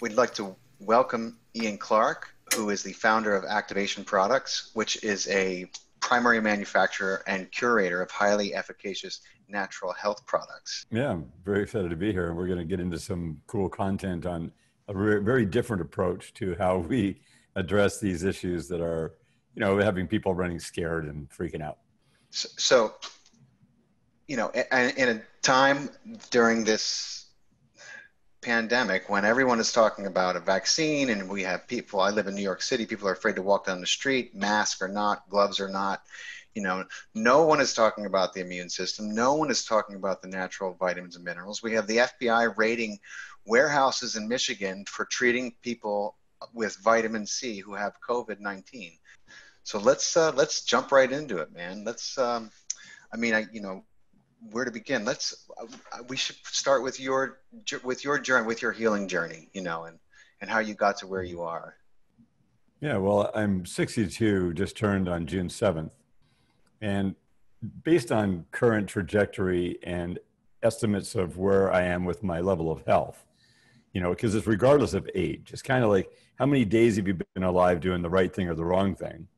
we'd like to welcome Ian Clark, who is the founder of Activation Products, which is a primary manufacturer and curator of highly efficacious natural health products. Yeah, I'm very excited to be here. And we're going to get into some cool content on a very different approach to how we address these issues that are, you know, having people running scared and freaking out. So, so you know, in a time during this pandemic when everyone is talking about a vaccine and we have people i live in new york city people are afraid to walk down the street mask or not gloves or not you know. No one is talking about the immune system. No one is talking about the natural vitamins and minerals. We have the fbi raiding warehouses in michigan for treating people with vitamin c who have covid-19 so let's uh, let's jump right into it man. Let's um, i mean i you know where to begin. Let's uh, we should start with your with your journey with your healing journey you know and and how you got to where you are. Yeah well i'm 62 just turned on june 7th and based on current trajectory and estimates of where i am with my level of health you know because it's regardless of age. It's kind of like how many days have you been alive doing the right thing or the wrong thing?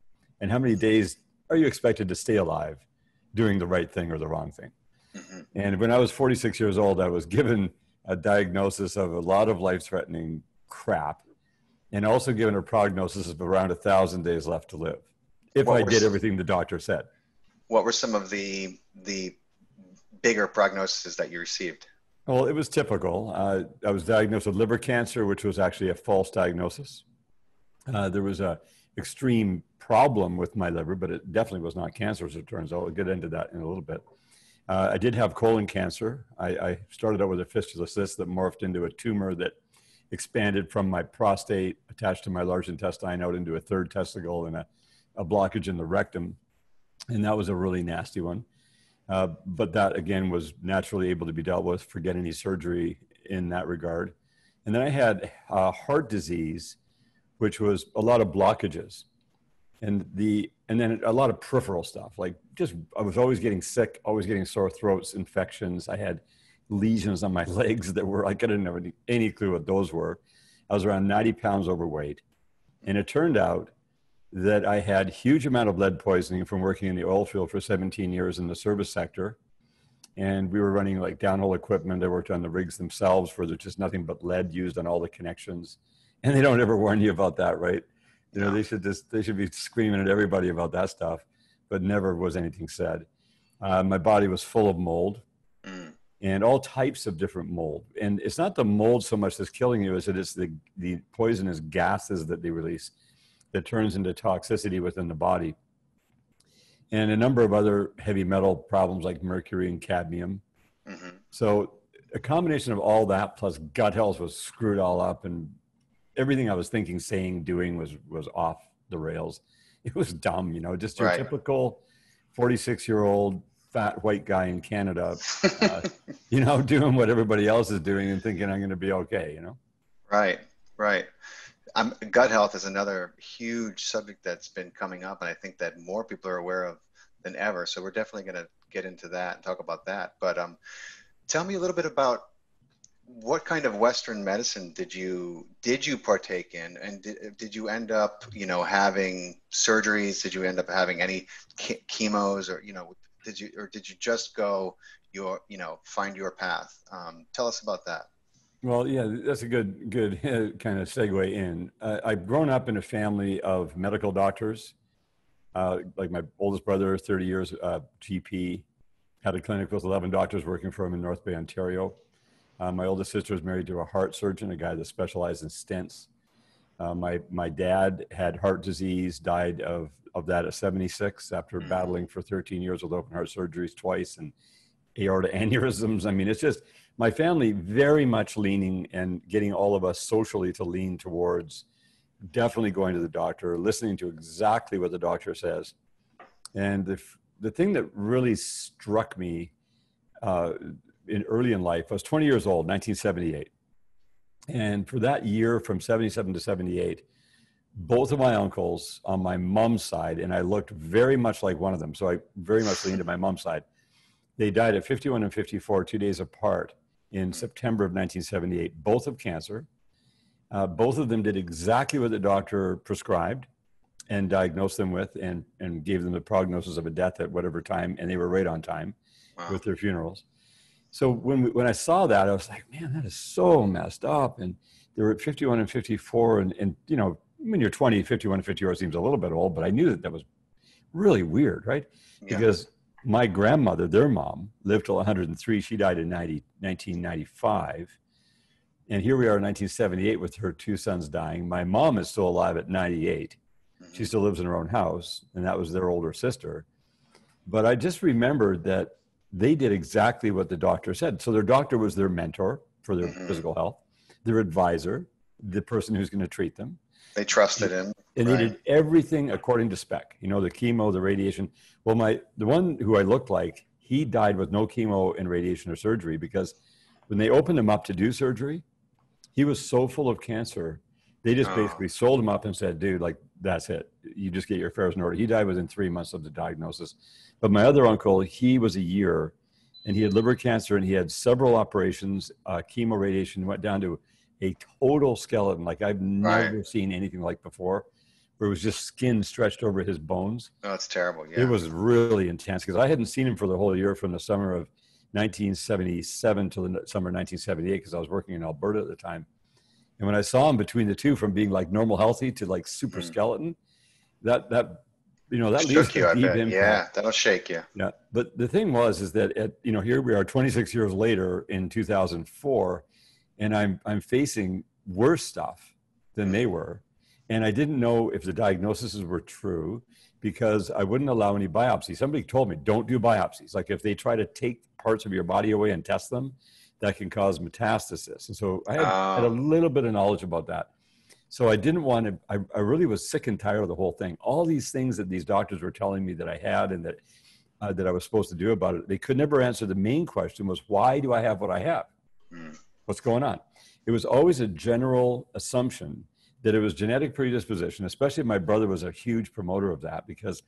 And how many days are you expected to stay alive doing the right thing or the wrong thing Mm-hmm. And when I was 46 years old, I was given a diagnosis of a lot of life threatening crap and also given a prognosis of around a thousand days left to live if what I did everything the doctor said. What were some of the, the bigger prognoses that you received? Well, it was typical. Uh, I was diagnosed with liver cancer, which was actually a false diagnosis. Uh, there was a extreme problem with my liver, but it definitely was not cancer, as it turns out. I'll get into that in a little bit. Uh, I did have colon cancer. I, I, started out with a fistula cyst that morphed into a tumor that expanded from my prostate attached to my large intestine out into a third testicle and a, a blockage in the rectum. And that was a really nasty one. Uh, but that again was naturally able to be dealt with, forget any surgery in that regard. And then I had uh, heart disease, which was a lot of blockages and the and then a lot of peripheral stuff like just i was always getting sick always getting sore throats infections. I had lesions on my legs that were like i couldn't have any, any clue what those were. I was around 90 pounds overweight. And it turned out that i had huge amount of lead poisoning from working in the oil field for 17 years in the service sector. And we were running like downhole equipment. I worked on the rigs themselves where there's just nothing but lead used on all the connections. And they don't ever warn you about that right you know, they should just they should be screaming at everybody about that stuff, but never was anything said. Uh, my body was full of mold mm. and all types of different mold. And it's not the mold so much that's killing you as it is the the poisonous gases that they release that turns into toxicity within the body. And a number of other heavy metal problems like mercury and cadmium. Mm-hmm. So a combination of all that plus gut health was screwed all up and everything I was thinking, saying, doing was was off the rails. It was dumb, you know, just your right. typical 46 year old fat white guy in Canada, uh, you know, doing what everybody else is doing and thinking I'm going to be okay, you know? Right, right. Um, gut health is another huge subject that's been coming up, and I think that more people are aware of than ever. So we're definitely going to get into that and talk about that. But um, tell me a little bit about what kind of Western medicine did you did you partake in, and did, did you end up you know having surgeries? Did you end up having any chemos, or you know did you or did you just go your you know find your path? Um, tell us about that. Well, yeah, that's a good good kind of segue in. Uh, I've grown up in a family of medical doctors. Uh, like my oldest brother, 30 years uh, GP, had a clinic with 11 doctors working for him in North Bay, Ontario uh, my oldest sister was married to a heart surgeon, a guy that specialized in stents. Uh, my my dad had heart disease, died of of that at 76 after mm-hmm. battling for 13 years with open heart surgeries twice and aorta aneurysms. I mean, it's just my family very much leaning and getting all of us socially to lean towards definitely going to the doctor, listening to exactly what the doctor says. And the the thing that really struck me uh, in early in life. I was 20 years old, 1978. And for that year from 77 to 78, both of my uncles on my mom's side, and I looked very much like one of them, so I very much leaned to my mom's side. They died at 51 and 54, two days apart in September of 1978, both of cancer. Uh, both of them did exactly what the doctor prescribed and diagnosed them with and, and gave them the prognosis of a death at whatever time. And they were right on time wow. with their funerals. So when, we, when I saw that, I was like, man, that is so messed up. And they were at 51 and 54. And, and you know, when you're 20, 51 and 54 seems a little bit old, but I knew that that was really weird, right? Yeah. Because my grandmother, their mom, lived till 103. She died in 90, 1995. And here we are in 1978 with her two sons dying. My mom is still alive at 98. She mm-hmm. still lives in her own house, and that was their older sister. But I just remembered that they did exactly what the doctor said. So their doctor was their mentor for their mm-hmm. physical health, their advisor, the person who's going to treat them. They trusted him. And right. they did everything according to spec. You know, the chemo, the radiation. Well, my the one who I looked like, he died with no chemo and radiation or surgery because when they opened him up to do surgery, he was so full of cancer. They just oh. basically sold him up and said, dude, like, that's it. You just get your affairs in order. He died within three months of the diagnosis. But my other uncle, he was a year and he had liver cancer and he had several operations, uh, chemo radiation, went down to a total skeleton like I've never right. seen anything like before, where it was just skin stretched over his bones. Oh, it's terrible. Yeah. It was really intense because I hadn't seen him for the whole year from the summer of 1977 to the summer of 1978 because I was working in Alberta at the time. And when I saw him between the two, from being like normal healthy to like super mm. skeleton, that that you know that you, a deep impact. Yeah, that'll shake you. Yeah, but the thing was is that at you know here we are 26 years later in 2004, and I'm I'm facing worse stuff than they were, and I didn't know if the diagnoses were true because I wouldn't allow any biopsies. Somebody told me don't do biopsies. Like if they try to take parts of your body away and test them, that can cause metastasis. And so I had, had a um. little bit of knowledge about that. So I didn't want to. I, I really was sick and tired of the whole thing. All these things that these doctors were telling me that I had and that uh, that I was supposed to do about it, they could never answer the main question: was why do I have what I have? Mm what's going on. It was always a general assumption that it was genetic predisposition, especially my brother was a huge promoter of that because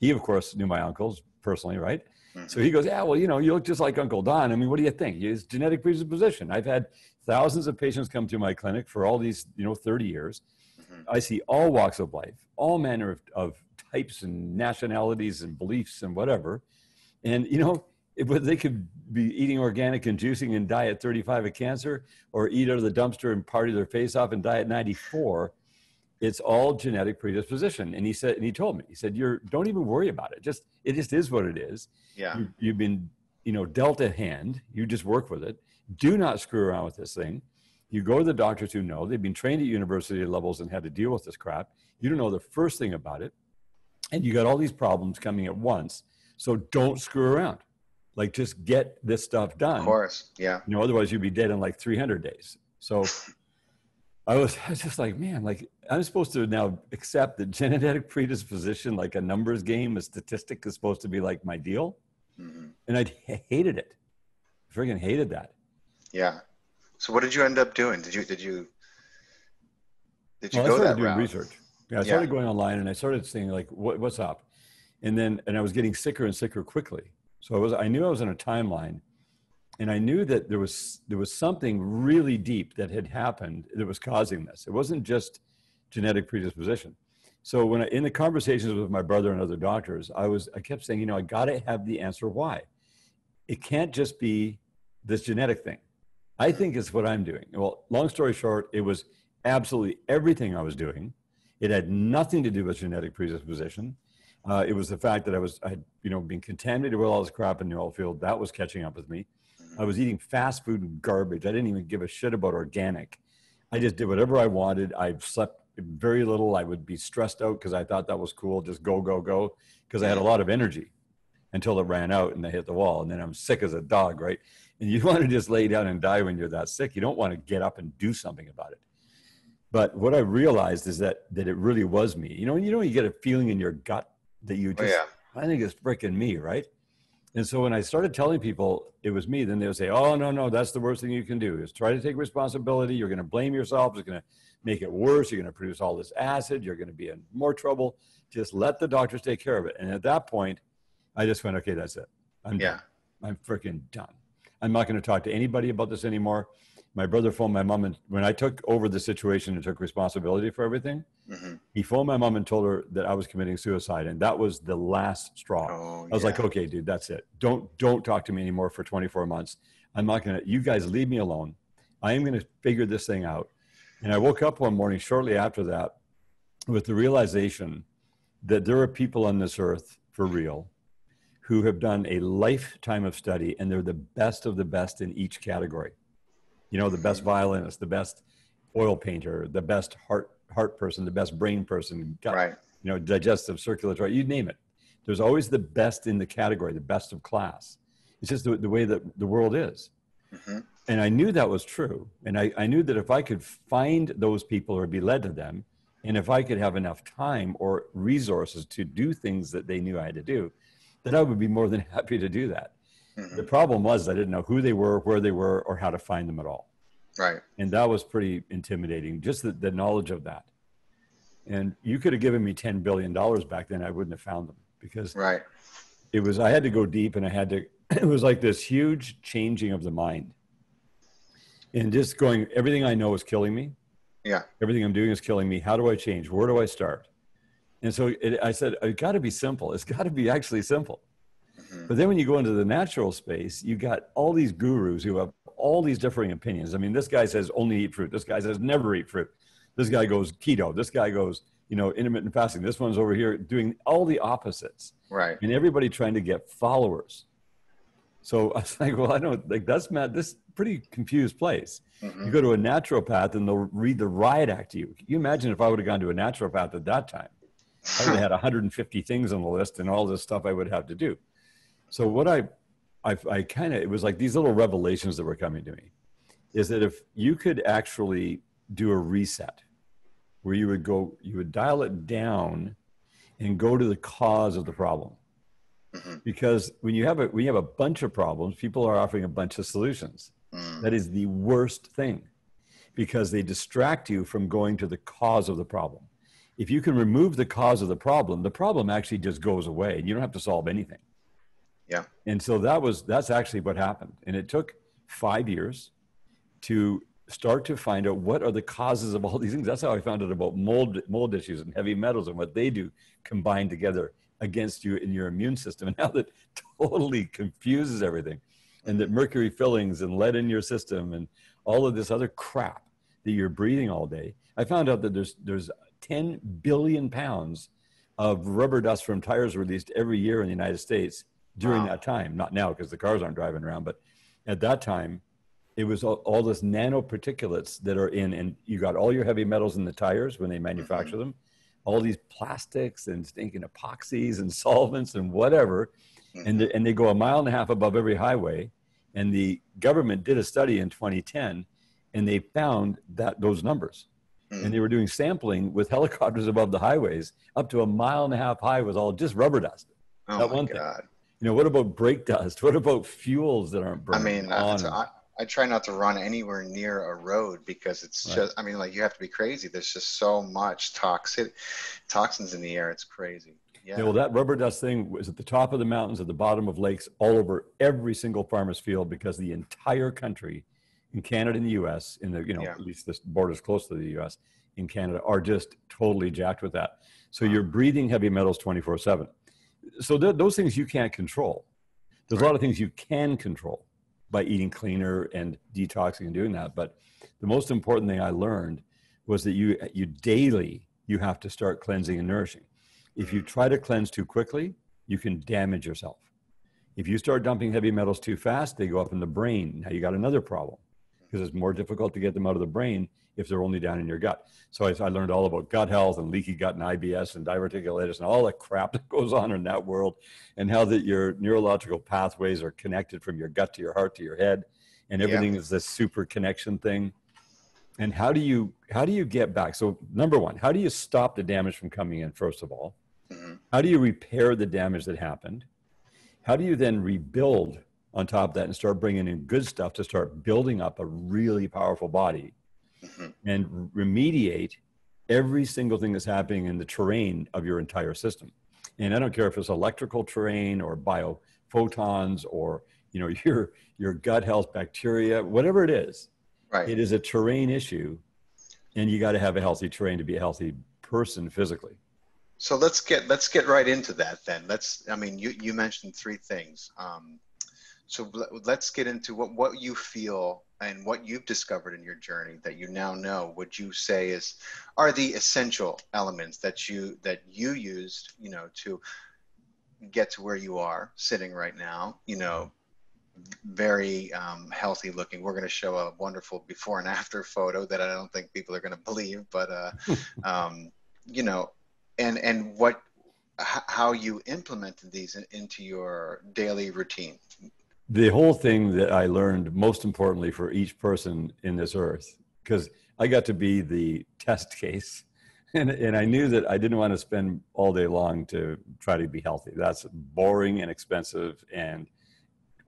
he, of course, knew my uncles personally, right? Mm-hmm. So he goes, Yeah, well, you know, you look just like Uncle Don. I mean, what do you think? It's genetic predisposition. I've had thousands of patients come to my clinic for all these, you know, 30 years. Mm-hmm. I see all walks of life, all manner of, of types and nationalities and beliefs and whatever. And, you know, it, they could be eating organic and juicing and die at 35 of cancer or eat out of the dumpster and party their face off and die at 94 it's all genetic predisposition and he said and he told me he said you're don't even worry about it just it just is what it is yeah you, you've been you know dealt a hand you just work with it do not screw around with this thing you go to the doctors who know they've been trained at university levels and had to deal with this crap you don't know the first thing about it and you got all these problems coming at once so don't screw around like just get this stuff done. Of course, yeah. You know, otherwise you'd be dead in like 300 days. So I was, I was just like, man, like I'm supposed to now accept that genetic predisposition, like a numbers game, a statistic is supposed to be like my deal. Mm-hmm. And I hated it. Freaking hated that. Yeah. So what did you end up doing? Did you, did you, did you well, go I started doing route? research. Yeah, I started yeah. going online and I started seeing like, what, what's up? And then, and I was getting sicker and sicker quickly. So I was I knew I was on a timeline and I knew that there was there was something really deep that had happened that was causing this. It wasn't just genetic predisposition. So when I, in the conversations with my brother and other doctors, I was I kept saying, you know, I got to have the answer why. It can't just be this genetic thing. I think it's what I'm doing. Well, long story short, it was absolutely everything I was doing. It had nothing to do with genetic predisposition. Uh, it was the fact that I was, I had, you know, been contaminated with all this crap in the oil field. That was catching up with me. I was eating fast food and garbage. I didn't even give a shit about organic. I just did whatever I wanted. I slept very little. I would be stressed out because I thought that was cool. Just go, go, go. Because I had a lot of energy until it ran out and I hit the wall. And then I'm sick as a dog, right? And you want to just lay down and die when you're that sick. You don't want to get up and do something about it. But what I realized is that that it really was me. You know, you know, you get a feeling in your gut that you oh, just, oh, yeah. I think it's freaking me, right? And so when I started telling people it was me, then they would say, oh, no, no, that's the worst thing you can do is try to take responsibility. You're going to blame yourself. It's going to make it worse. You're going to produce all this acid. You're going to be in more trouble. Just let the doctors take care of it. And at that point, I just went, okay, that's it. I'm yeah. Done. I'm freaking done. I'm not going to talk to anybody about this anymore. my brother phoned my mom and when I took over the situation and took responsibility for everything, Mhm. he phoned my mom and told her that I was committing suicide, and that was the last straw. Oh, I was like, okay, dude, that's it. Don't don't talk to me anymore for 24 months. I'm not gonna. You guys leave me alone. I am gonna figure this thing out. And I woke up one morning shortly after that with the realization that there are people on this earth for real who have done a lifetime of study, and they're the best of the best in each category. You know, the best violinist, the best oil painter, the best heart heart person, the best brain person, gut Right. you know, digestive, circulatory, you name it. There's always the best in the category, the best of class. It's just the, the way that the world is. Mhm. And I knew that was true. And I, I knew that if I could find those people or be led to them, and if I could have enough time or resources to do things that they knew I had to do, that I would be more than happy to do that. Mhm. The problem was I didn't know who they were, where they were, or how to find them at all Right. and that was pretty intimidating just the, the knowledge of that and you could have given me 10 billion dollars back then i wouldn't have found them because Right. it was i had to go deep and i had to it was like this huge changing of the mind and just going everything i know is killing me Yeah. everything i'm doing is killing me how do i change where do i start and so it, i said it got to be simple it's got to be actually simple Mhm. but then when you go into the natural space, you got all these gurus who have all these differing opinions. I mean, this guy says only eat fruit. This guy says never eat fruit. This guy goes keto. This guy goes, you know, intermittent fasting. This one's over here doing all the opposites Right. and everybody trying to get followers. So I was like, well, I don't like that's mad. This pretty confused place. You Mhm. go to a naturopath and they'll read the riot act to you. Can you imagine if I would have gone to a naturopath at that time? I would have had 150 things on the list and all this stuff I would have to do. So what I, I, I kind of, it was like these little revelations that were coming to me, is that if you could actually do a reset, where you would go, you would dial it down, and go to the cause of the problem. Mhm. Because when you have a when you have a bunch of problems, people are offering a bunch of solutions. Mm. That is the worst thing because they distract you from going to the cause of the problem. If you can remove the cause of the problem, the problem actually just goes away and you don't have to solve anything. Yeah. And so that was that's actually what happened. And it took 5 years to start to find out what are the causes of all these things. That's how I found out about mold mold issues and heavy metals and what they do combined together against you in your immune system and how that totally confuses everything and that mercury fillings and lead in your system and all of this other crap that you're breathing all day. I found out that there's there's 10 billion pounds of rubber dust from tires released every year in the United States during Wow. that time. Not now because the cars aren't driving around, but at that time, it was all, all this nanoparticulates that are in, and you got all your heavy metals in the tires when they mm-hmm. manufacture them, all these plastics and stinking epoxies and solvents and whatever, and mm-hmm. the, and they go a mile and a half above every highway. And the government did a study in 2010, and they found that those numbers, Mm. and they were doing sampling with helicopters above the highways up to a mile and a half high was all just rubber dust. Oh that my one thing. God. You know, what about brake dust? What about fuels that aren't I burning? mean, I, and- I, I try not to run anywhere near a road because it's Right. just, I mean, like you have to be crazy. There's just so much toxic toxins in the air. It's crazy. Yeah. Yeah, well, that rubber dust thing was at the top of the mountains, at the bottom of lakes, all over every single farmer's field because the entire country in Canada and the US, in the, you know, Yeah. at least the borders close to the US in Canada, are just totally jacked with that. So you're breathing heavy metals 24 7. So th- those things you can't control. There's a lot of things you can control by eating cleaner and detoxing and doing that. But the most important thing I learned was that you, you daily, you have to start cleansing and nourishing. If you mm. try to cleanse too quickly, you can damage yourself. If you start dumping heavy metals too fast, they go up in the brain. Now you got another problem because it's more difficult to get them out of the brain if they're only down in your gut. So I, I learned all about gut health and leaky gut and IBS and diverticulitis and all the crap that goes on in that world and how that your neurological pathways are connected from your gut to your heart to your head and Yeah. everything is this super connection thing. And how do you how do you get back? So number one, how do you stop the damage from coming in first of all? Mhm. How do you repair the damage that happened? How do you then rebuild on top of that and start bringing in good stuff to start building up a really powerful body Mhm. and remediate every single thing that's happening in the terrain of your entire system? And I don't care if it's electrical terrain or biophotons or you know your your gut health bacteria, whatever it is. Right. It is a terrain issue, and you got to have a healthy terrain to be a healthy person physically. So let's get let's get right into that then. Let's. I mean, you you mentioned three things. Um, so let's get into what what you feel and what you've discovered in your journey that you now know. Would you say is are the essential elements that you that you used, you know, to get to where you are sitting right now? You know, very um, healthy looking. We're going to show a wonderful before and after photo that I don't think people are going to believe, but uh, um, you know, and and what how you implemented these into your daily routine. The whole thing that I learned most importantly for each person in this earth, because I got to be the test case. And, and I knew that I didn't want to spend all day long to try to be healthy. That's boring and expensive and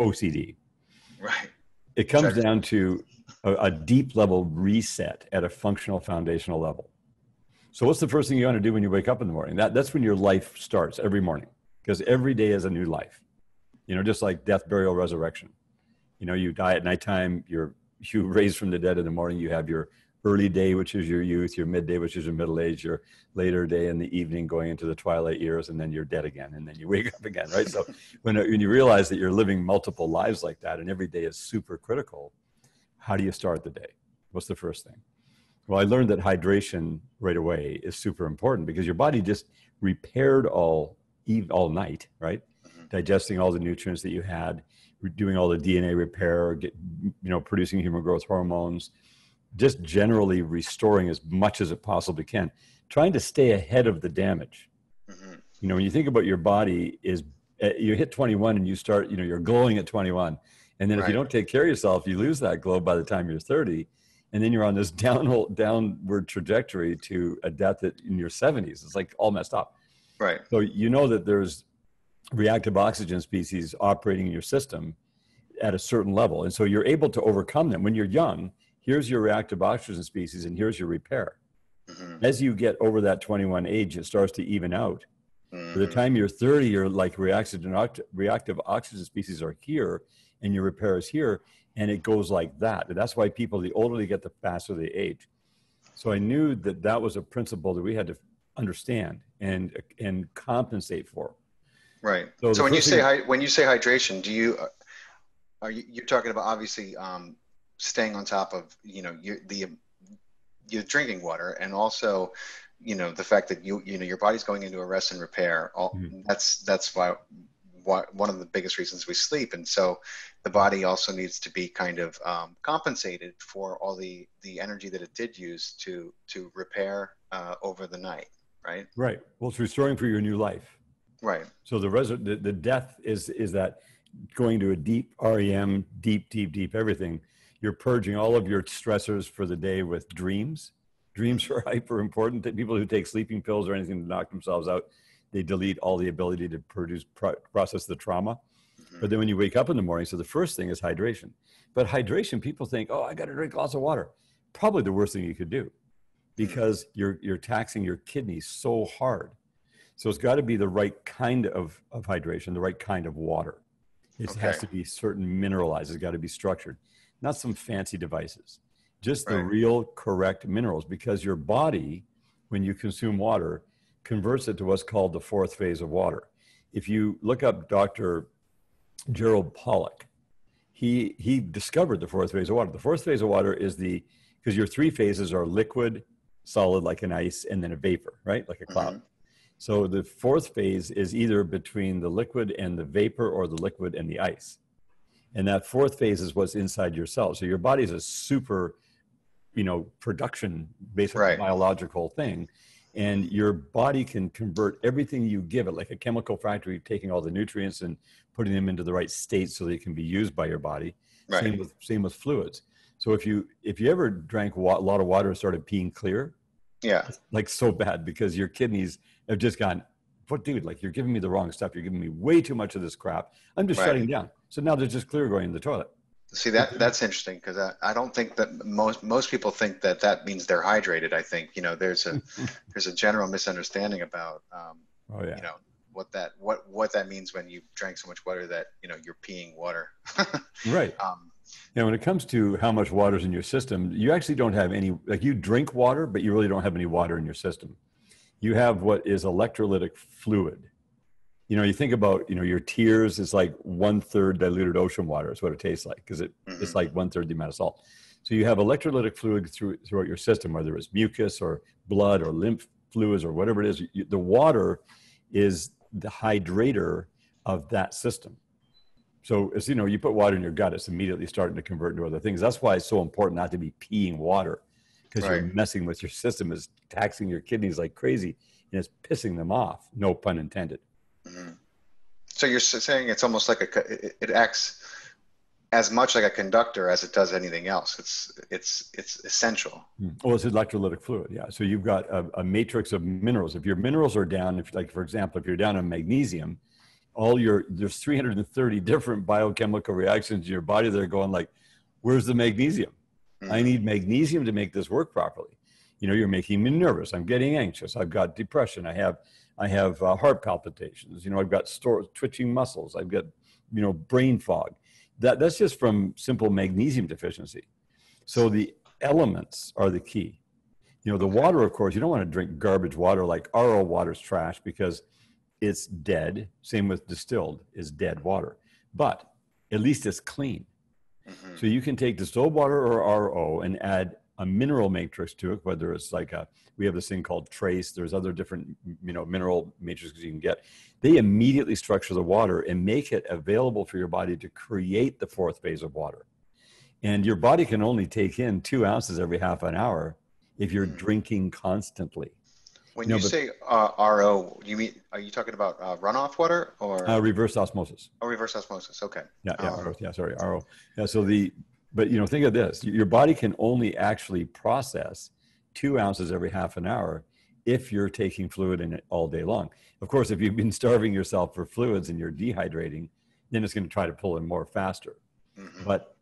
OCD. Right. It comes down to a, a, deep level reset at a functional foundational level. So, what's the first thing you want to do when you wake up in the morning? That, that's when your life starts every morning because every day is a new life. You know, just like death, burial, resurrection. You know, you die at nighttime, you're you raised from the dead in the morning, you have your early day, which is your youth, your midday, which is your middle age, your later day in the evening going into the twilight years, and then you're dead again, and then you wake up again, right? So when, when you realize that you're living multiple lives like that, and every day is super critical, how do you start the day? What's the first thing? Well, I learned that hydration right away is super important because your body just repaired all eve, all night, right? Digesting all the nutrients that you had, doing all the DNA repair, get, you know, producing human growth hormones, just generally restoring as much as it possibly can, trying to stay ahead of the damage. Mm-hmm. You know, when you think about your body, is eh, you hit 21 and you start, you know, you're glowing at 21, and then right. if you don't take care of yourself, you lose that glow by the time you're 30, and then you're on this downward downward trajectory to a death in your 70s. It's like all messed up. Right. So you know that there's reactive oxygen species operating in your system at a certain level, and so you're able to overcome them when you're young here's your reactive oxygen species and here's your repair. Mm-hmm. As you get over that 21 age, it starts to even out. Mm-hmm. By the time you're 30, you're like reactive, reactive oxygen species are here and your repair is here. And it goes like that. And that's why people, the older they get, the faster they age. So I knew that that was a principle that we had to understand and, and compensate for. Right. So, so when you say, when you say hydration, do you, are you, you're talking about obviously um, staying on top of you know your, the your drinking water and also you know the fact that you you know your body's going into a rest and repair all mm-hmm. that's that's why, why one of the biggest reasons we sleep and so the body also needs to be kind of um, compensated for all the the energy that it did use to to repair uh, over the night right right well it's restoring for your new life right so the res the, the death is is that going to a deep rem deep deep deep everything you're purging all of your stressors for the day with dreams. Dreams are hyper important. People who take sleeping pills or anything to knock themselves out, they delete all the ability to produce process the trauma. Mm-hmm. But then when you wake up in the morning, so the first thing is hydration. But hydration, people think, oh, I got to drink lots of water. Probably the worst thing you could do mm-hmm. because you're you're taxing your kidneys so hard. So it's got to be the right kind of, of hydration, the right kind of water. It okay. has to be certain mineralized. It's got to be structured not some fancy devices, just right. the real correct minerals because your body, when you consume water, converts it to what's called the fourth phase of water. If you look up Dr. Gerald Pollack, he, he discovered the fourth phase of water. The fourth phase of water is the, because your three phases are liquid, solid like an ice, and then a vapor, right? Like a cloud. Mm-hmm. So the fourth phase is either between the liquid and the vapor or the liquid and the ice. And that fourth phase is what's inside your cells. So your body is a super, you know, production basically right. biological thing. And your body can convert everything you give it, like a chemical factory, taking all the nutrients and putting them into the right state so they can be used by your body. Right. Same with same with fluids. So if you if you ever drank a lot of water and started peeing clear, yeah, like so bad because your kidneys have just gone, what dude? Like you're giving me the wrong stuff. You're giving me way too much of this crap. I'm just right. shutting down. So now they're just clear going in the toilet. See that that's interesting because I, I don't think that most most people think that that means they're hydrated. I think you know there's a there's a general misunderstanding about um, oh, yeah. you know what that what what that means when you drank so much water that you know you're peeing water. right. Um, Yeah, when it comes to how much water is in your system, you actually don't have any, like you drink water, but you really don't have any water in your system. You have what is electrolytic fluid. You know, you think about, you know, your tears is like one third diluted ocean water is what it tastes like because it, mm-hmm. it's like one third the amount of salt. So you have electrolytic fluid through, throughout your system, whether it's mucus or blood or lymph fluids or whatever it is. You, the water is the hydrator of that system. So as you know, you put water in your gut, it's immediately starting to convert into other things. That's why it's so important not to be peeing water because right. you're messing with your system, is taxing your kidneys like crazy, and it's pissing them off. No pun intended. Mm-hmm. So you're saying it's almost like a it acts as much like a conductor as it does anything else. It's it's it's essential. Hmm. Well, it's electrolytic fluid, yeah. So you've got a, a, matrix of minerals. If your minerals are down, if like for example, if you're down on magnesium, all your there's 330 different biochemical reactions in your body that are going like, where's the magnesium? Mm-hmm. I need magnesium to make this work properly. You know, you're making me nervous. I'm getting anxious. I've got depression. I have I have uh, heart palpitations. You know, I've got store, twitching muscles. I've got you know brain fog. That that's just from simple magnesium deficiency. So the elements are the key. You know, the water, of course, you don't want to drink garbage water like RO water's trash because it's dead. Same with distilled is dead water, but at least it's clean. Mm-hmm. So you can take distilled water or RO and add a mineral matrix to it, whether it's like a, we have this thing called trace. There's other different, you know, mineral matrices you can get. They immediately structure the water and make it available for your body to create the fourth phase of water. And your body can only take in two ounces every half an hour if you're mm-hmm. drinking constantly. When no, you say uh, RO, you mean are you talking about uh, runoff water or uh, reverse osmosis? Oh, reverse osmosis. Okay. Yeah, yeah, um, yeah. Sorry, RO. Yeah. So the, but you know, think of this: your body can only actually process two ounces every half an hour if you're taking fluid in it all day long. Of course, if you've been starving yourself for fluids and you're dehydrating, then it's going to try to pull in more faster. Mm-hmm. But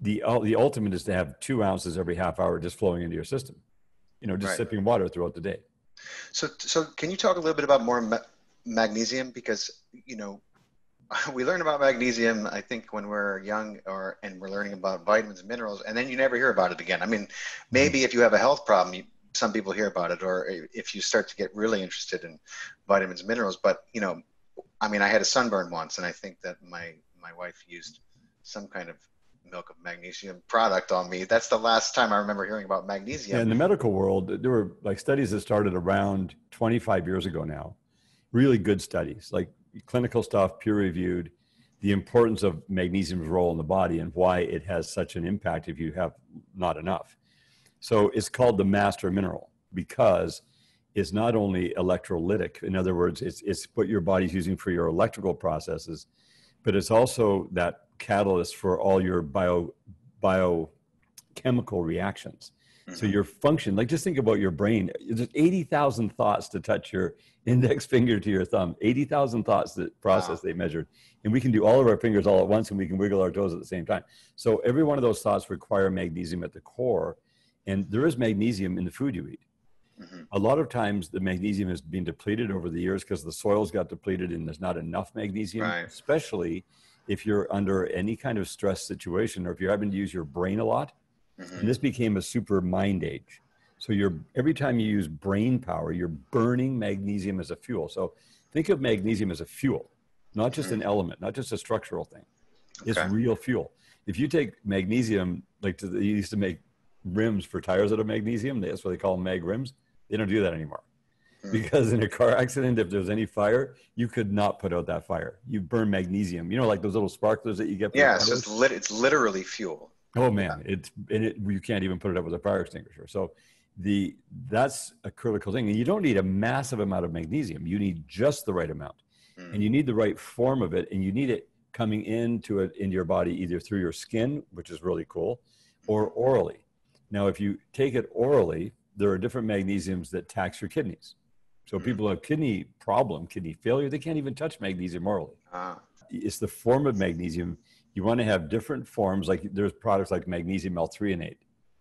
the the ultimate is to have two ounces every half hour just flowing into your system. You know, just right. sipping water throughout the day. So, so can you talk a little bit about more ma- magnesium? Because you know, we learn about magnesium. I think when we're young, or and we're learning about vitamins and minerals, and then you never hear about it again. I mean, mm-hmm. maybe if you have a health problem, you, some people hear about it, or if you start to get really interested in vitamins and minerals. But you know, I mean, I had a sunburn once, and I think that my my wife used some kind of milk of magnesium product on me. That's the last time I remember hearing about magnesium. Yeah, in the medical world, there were like studies that started around 25 years ago now. Really good studies, like clinical stuff, peer reviewed, the importance of magnesium's role in the body and why it has such an impact if you have not enough. So it's called the master mineral because it's not only electrolytic, in other words, it's, it's what your body's using for your electrical processes, but it's also that catalyst for all your bio biochemical reactions. Mm-hmm. So your function, like just think about your brain. There's 80,000 thoughts to touch your index finger to your thumb. 80,000 thoughts that process wow. they measured. And we can do all of our fingers all at once and we can wiggle our toes at the same time. So every one of those thoughts require magnesium at the core. And there is magnesium in the food you eat. Mm-hmm. A lot of times the magnesium has been depleted over the years because the soils got depleted and there's not enough magnesium, right. especially if you're under any kind of stress situation or if you're having to use your brain a lot. Mm-hmm. And this became a super mind age. So you're every time you use brain power, you're burning magnesium as a fuel. So think of magnesium as a fuel, not just mm-hmm. an element, not just a structural thing. Okay. It's real fuel. If you take magnesium, like to the, they used to make rims for tires out of magnesium, that's what they call them mag rims. They don't do that anymore. Mm. because in a car accident, if there's any fire, you could not put out that fire. You burn magnesium. You know, like those little sparklers that you get. Yeah, so it's, lit- it's literally fuel. Oh man, yeah. it's and it, you can't even put it up with a fire extinguisher. So the that's a critical thing, and you don't need a massive amount of magnesium. You need just the right amount, mm. and you need the right form of it, and you need it coming into it in your body either through your skin, which is really cool, or orally. Now, if you take it orally, there are different magnesiums that tax your kidneys. So mm-hmm. people have kidney problem, kidney failure, they can't even touch magnesium orally. Ah. It's the form of magnesium. You want to have different forms. Like there's products like magnesium L-threonate.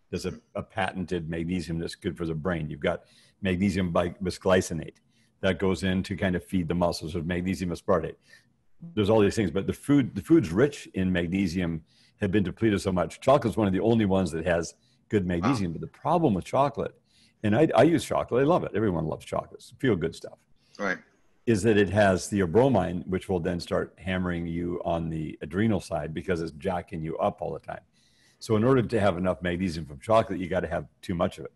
There's a, a patented magnesium that's good for the brain. You've got magnesium bisglycinate that goes in to kind of feed the muscles. There's magnesium aspartate. There's all these things, but the food the food's rich in magnesium have been depleted so much. Chocolate is one of the only ones that has good magnesium. Wow. But the problem with chocolate, and I, I use chocolate, I love it. Everyone loves chocolates, feel good stuff. Right. Is that it has theobromine, which will then start hammering you on the adrenal side because it's jacking you up all the time. So, in order to have enough magnesium from chocolate, you got to have too much of it.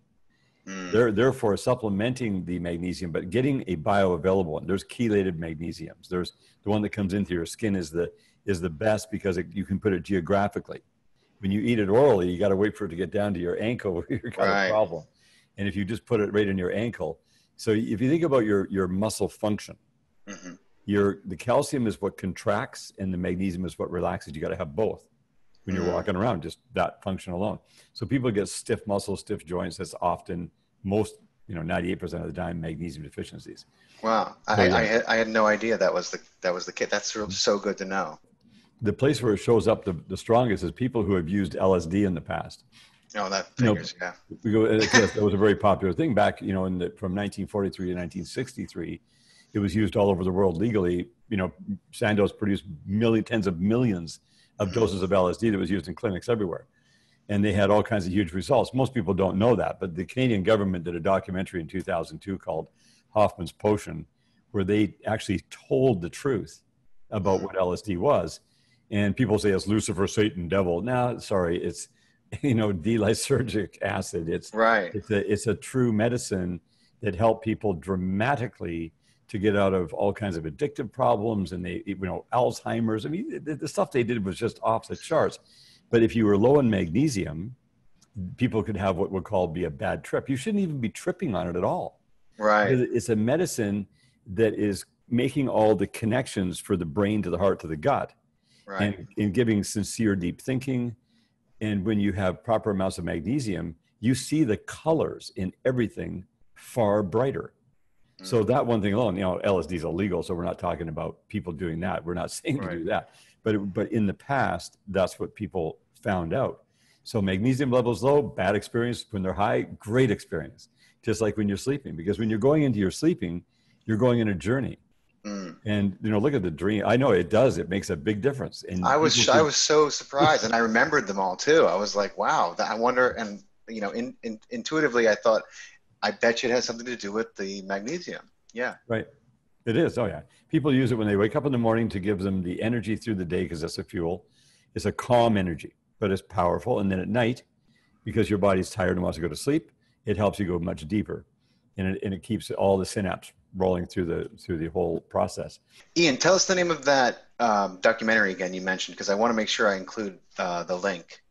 Mm. Therefore, supplementing the magnesium, but getting a bioavailable one. There's chelated magnesiums. There's the one that comes into your skin is the is the best because it, you can put it geographically. When you eat it orally, you got to wait for it to get down to your ankle. You're got right. a problem. And if you just put it right in your ankle, so if you think about your your muscle function, mm-hmm. your the calcium is what contracts and the magnesium is what relaxes. You got to have both when you're mm. walking around, just that function alone. So people get stiff muscles, stiff joints. That's often most, you know, 98% of the time magnesium deficiencies. Wow. I, yeah. I, had, I had no idea that was the, that was the kit. That's so good to know. The place where it shows up the, the strongest is people who have used LSD in the past. Oh, that figures, you know, yeah. That was a very popular thing back, you know, in the, from 1943 to 1963. It was used all over the world legally. You know, Sandoz produced million, tens of millions of mm-hmm. doses of LSD that was used in clinics everywhere. And they had all kinds of huge results. Most people don't know that, but the Canadian government did a documentary in 2002 called Hofmann's Potion, where they actually told the truth about mm-hmm. what LSD was. And people say it's Lucifer, Satan, devil. No, sorry, it's you know D-lysergic acid. It's right. It's a it's a true medicine that helped people dramatically to get out of all kinds of addictive problems and they, you know, Alzheimer's. I mean, the, the stuff they did was just off the charts. But if you were low in magnesium, people could have what would call be a bad trip. You shouldn't even be tripping on it at all. Right. It's a medicine that is making all the connections for the brain to the heart to the gut right. and, and giving sincere deep thinking. And when you have proper amounts of magnesium, you see the colors in everything far brighter. So mm. that one thing alone, you know, LSD is illegal, so we're not talking about people doing that. We're not saying right. to do that, but but in the past, that's what people found out. So magnesium levels low, bad experience. When they're high, great experience. Just like when you're sleeping, because when you're going into your sleeping, you're going in a journey. Mm. And you know, look at the dream. I know it does. It makes a big difference. And I was I was so surprised, and I remembered them all too. I was like, wow. I wonder, and you know, in, in, intuitively, I thought I bet you it has something to do with the magnesium. Yeah. Right. It is. Oh, yeah. People use it when they wake up in the morning to give them the energy through the day because that's a fuel. It's a calm energy, but it's powerful. And then at night, because your body's tired and wants to go to sleep, it helps you go much deeper, and it, and it keeps all the synapse rolling through the through the whole process. Ian, tell us the name of that um, documentary again you mentioned because I want to make sure I include uh, the link.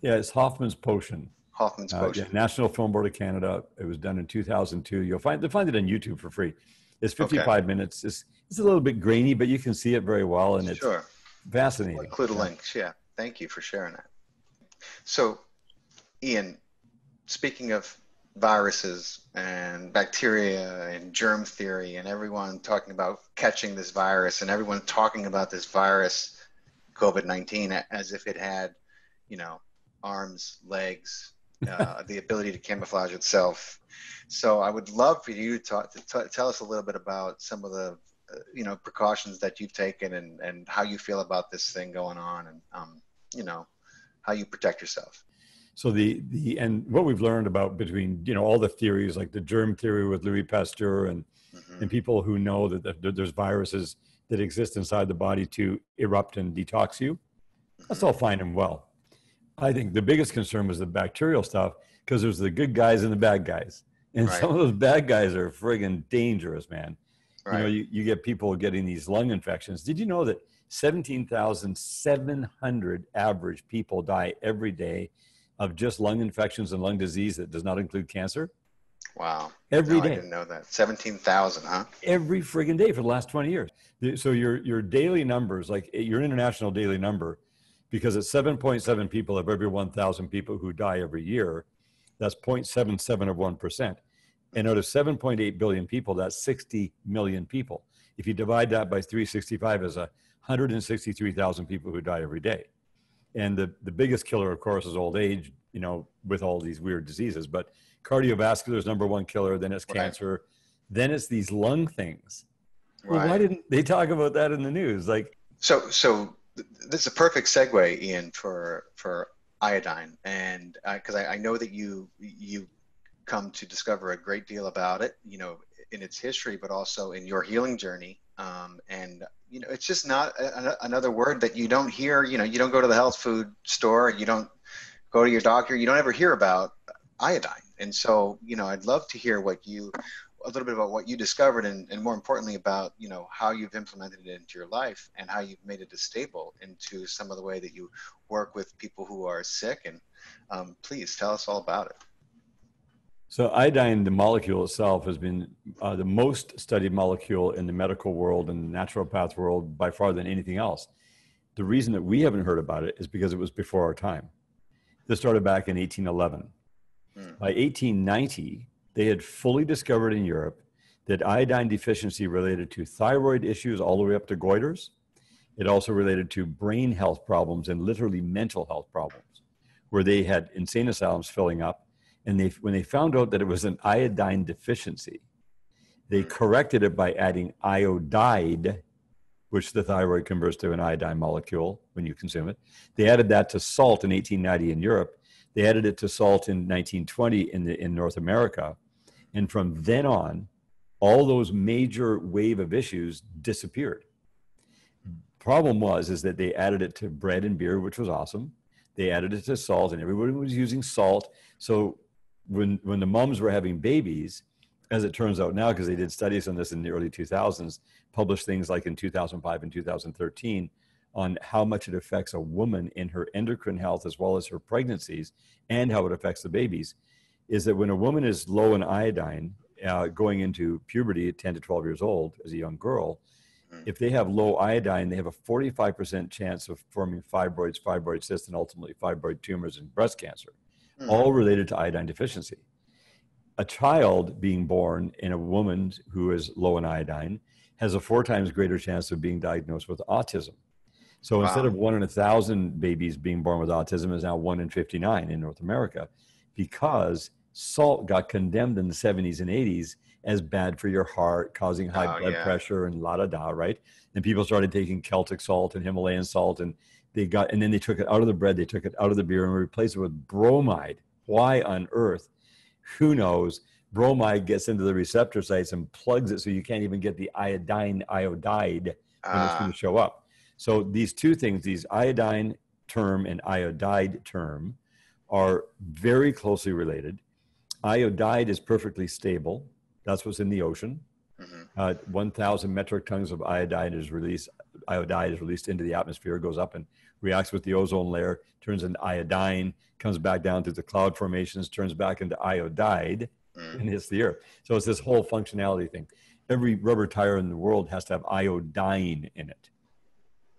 Yeah, it's Hofmann's Potion. Hofmann's Potion. Uh, yeah, National Film Board of Canada. It was done in 2002. You'll find find it on YouTube for free. It's 55 okay. minutes. It's it's a little bit grainy, but you can see it very well, and it's sure. fascinating. I'll include yeah. link. Yeah, thank you for sharing that. So, Ian, speaking of viruses and bacteria and germ theory, and everyone talking about catching this virus, and everyone talking about this virus, COVID 19, as if it had, you know, arms, legs, uh, the ability to camouflage itself. So I would love for you to, talk, to t- tell us a little bit about some of the uh, you know precautions that you've taken and, and how you feel about this thing going on and um, you know how you protect yourself. So the the and what we've learned about between you know all the theories like the germ theory with Louis Pasteur and mm-hmm. and people who know that, that there's viruses that exist inside the body to erupt and detox you. That's mm-hmm. all fine and well. I think the biggest concern was the bacterial stuff because there's the good guys and the bad guys. And right. some of those bad guys are friggin' dangerous, man. Right. You know, you, you get people getting these lung infections. Did you know that 17,700 average people die every day of just lung infections and lung disease that does not include cancer? Wow. Every no, day. I didn't know that. 17,000, huh? Every friggin' day for the last 20 years. So your, your daily numbers, like eh, your international daily number, because it's 7.7 people of every 1,000 people who die every year. That's 0.77 of 1%. And out of 7.8 billion people, that's 60 million people. If you divide that by 365, is 163,000 people who die every day. And the, the biggest killer, of course, is old age, you know, with all these weird diseases. But cardiovascular is number one killer, then it's cancer, right. then it's these lung things. Right. Well, why didn't they talk about that in the news? Like, so, so this is a perfect segue, Ian, for for iodine, and because uh, I, I know that you you come to discover a great deal about it, you know, in its history, but also in your healing journey. Um, and you know, it's just not a, another word that you don't hear. You know, you don't go to the health food store, you don't go to your doctor, you don't ever hear about iodine. And so, you know, I'd love to hear what you a little bit about what you discovered and, and more importantly about you know how you've implemented it into your life and how you've made it a stable into some of the way that you work with people who are sick and um, please tell us all about it so iodine the molecule itself has been uh, the most studied molecule in the medical world and the naturopath world by far than anything else the reason that we haven't heard about it is because it was before our time this started back in 1811 mm. by 1890 they had fully discovered in Europe that iodine deficiency related to thyroid issues all the way up to goiters. It also related to brain health problems and literally mental health problems, where they had insane asylums filling up. And they, when they found out that it was an iodine deficiency, they hmm. corrected it by adding iodide, which the thyroid converts to an iodine molecule when you consume it. They added that to salt in 1890 in Europe. They added it to salt in 1920 in, the, in North America. And from then on, all those major wave of issues disappeared. Problem was is that they added it to bread and beer, which was awesome. They added it to salt, and everybody was using salt. So when when the moms were having babies, as it turns out now, because they did studies on this in the early 2000s, published things like in 2005 and 2013 on how much it affects a woman in her endocrine health as well as her pregnancies and how it affects the babies is that when a woman is low in iodine uh, going into puberty at 10 to 12 years old as a young girl, mm. if they have low iodine, they have a 45% chance of forming fibroids, fibroid cysts, and ultimately fibroid tumors and breast cancer, mm. all related to iodine deficiency. A child being born in a woman who is low in iodine has a four times greater chance of being diagnosed with autism. So wow. instead of one in a thousand babies being born with autism, is now one in 59 in North America because salt got condemned in the 70s and 80s as bad for your heart, causing high oh, blood yeah. pressure and la da da, right? And people started taking Celtic salt and Himalayan salt, and they got, and then they took it out of the bread, they took it out of the beer, and replaced it with bromide. Why on earth? Who knows? Bromide gets into the receptor sites and plugs it so you can't even get the iodine iodide when uh. it's going to ah. show up. So these two things, these iodine term and iodide term, are very closely related Iodide is perfectly stable. That's what's in the ocean. Mm-hmm. Uh, 1,000 metric tons of iodide is released. Iodide is released into the atmosphere, goes up and reacts with the ozone layer, turns into iodine, comes back down through the cloud formations, turns back into iodide, mm-hmm. and hits the earth. So it's this whole functionality thing. Every rubber tire in the world has to have iodine in it.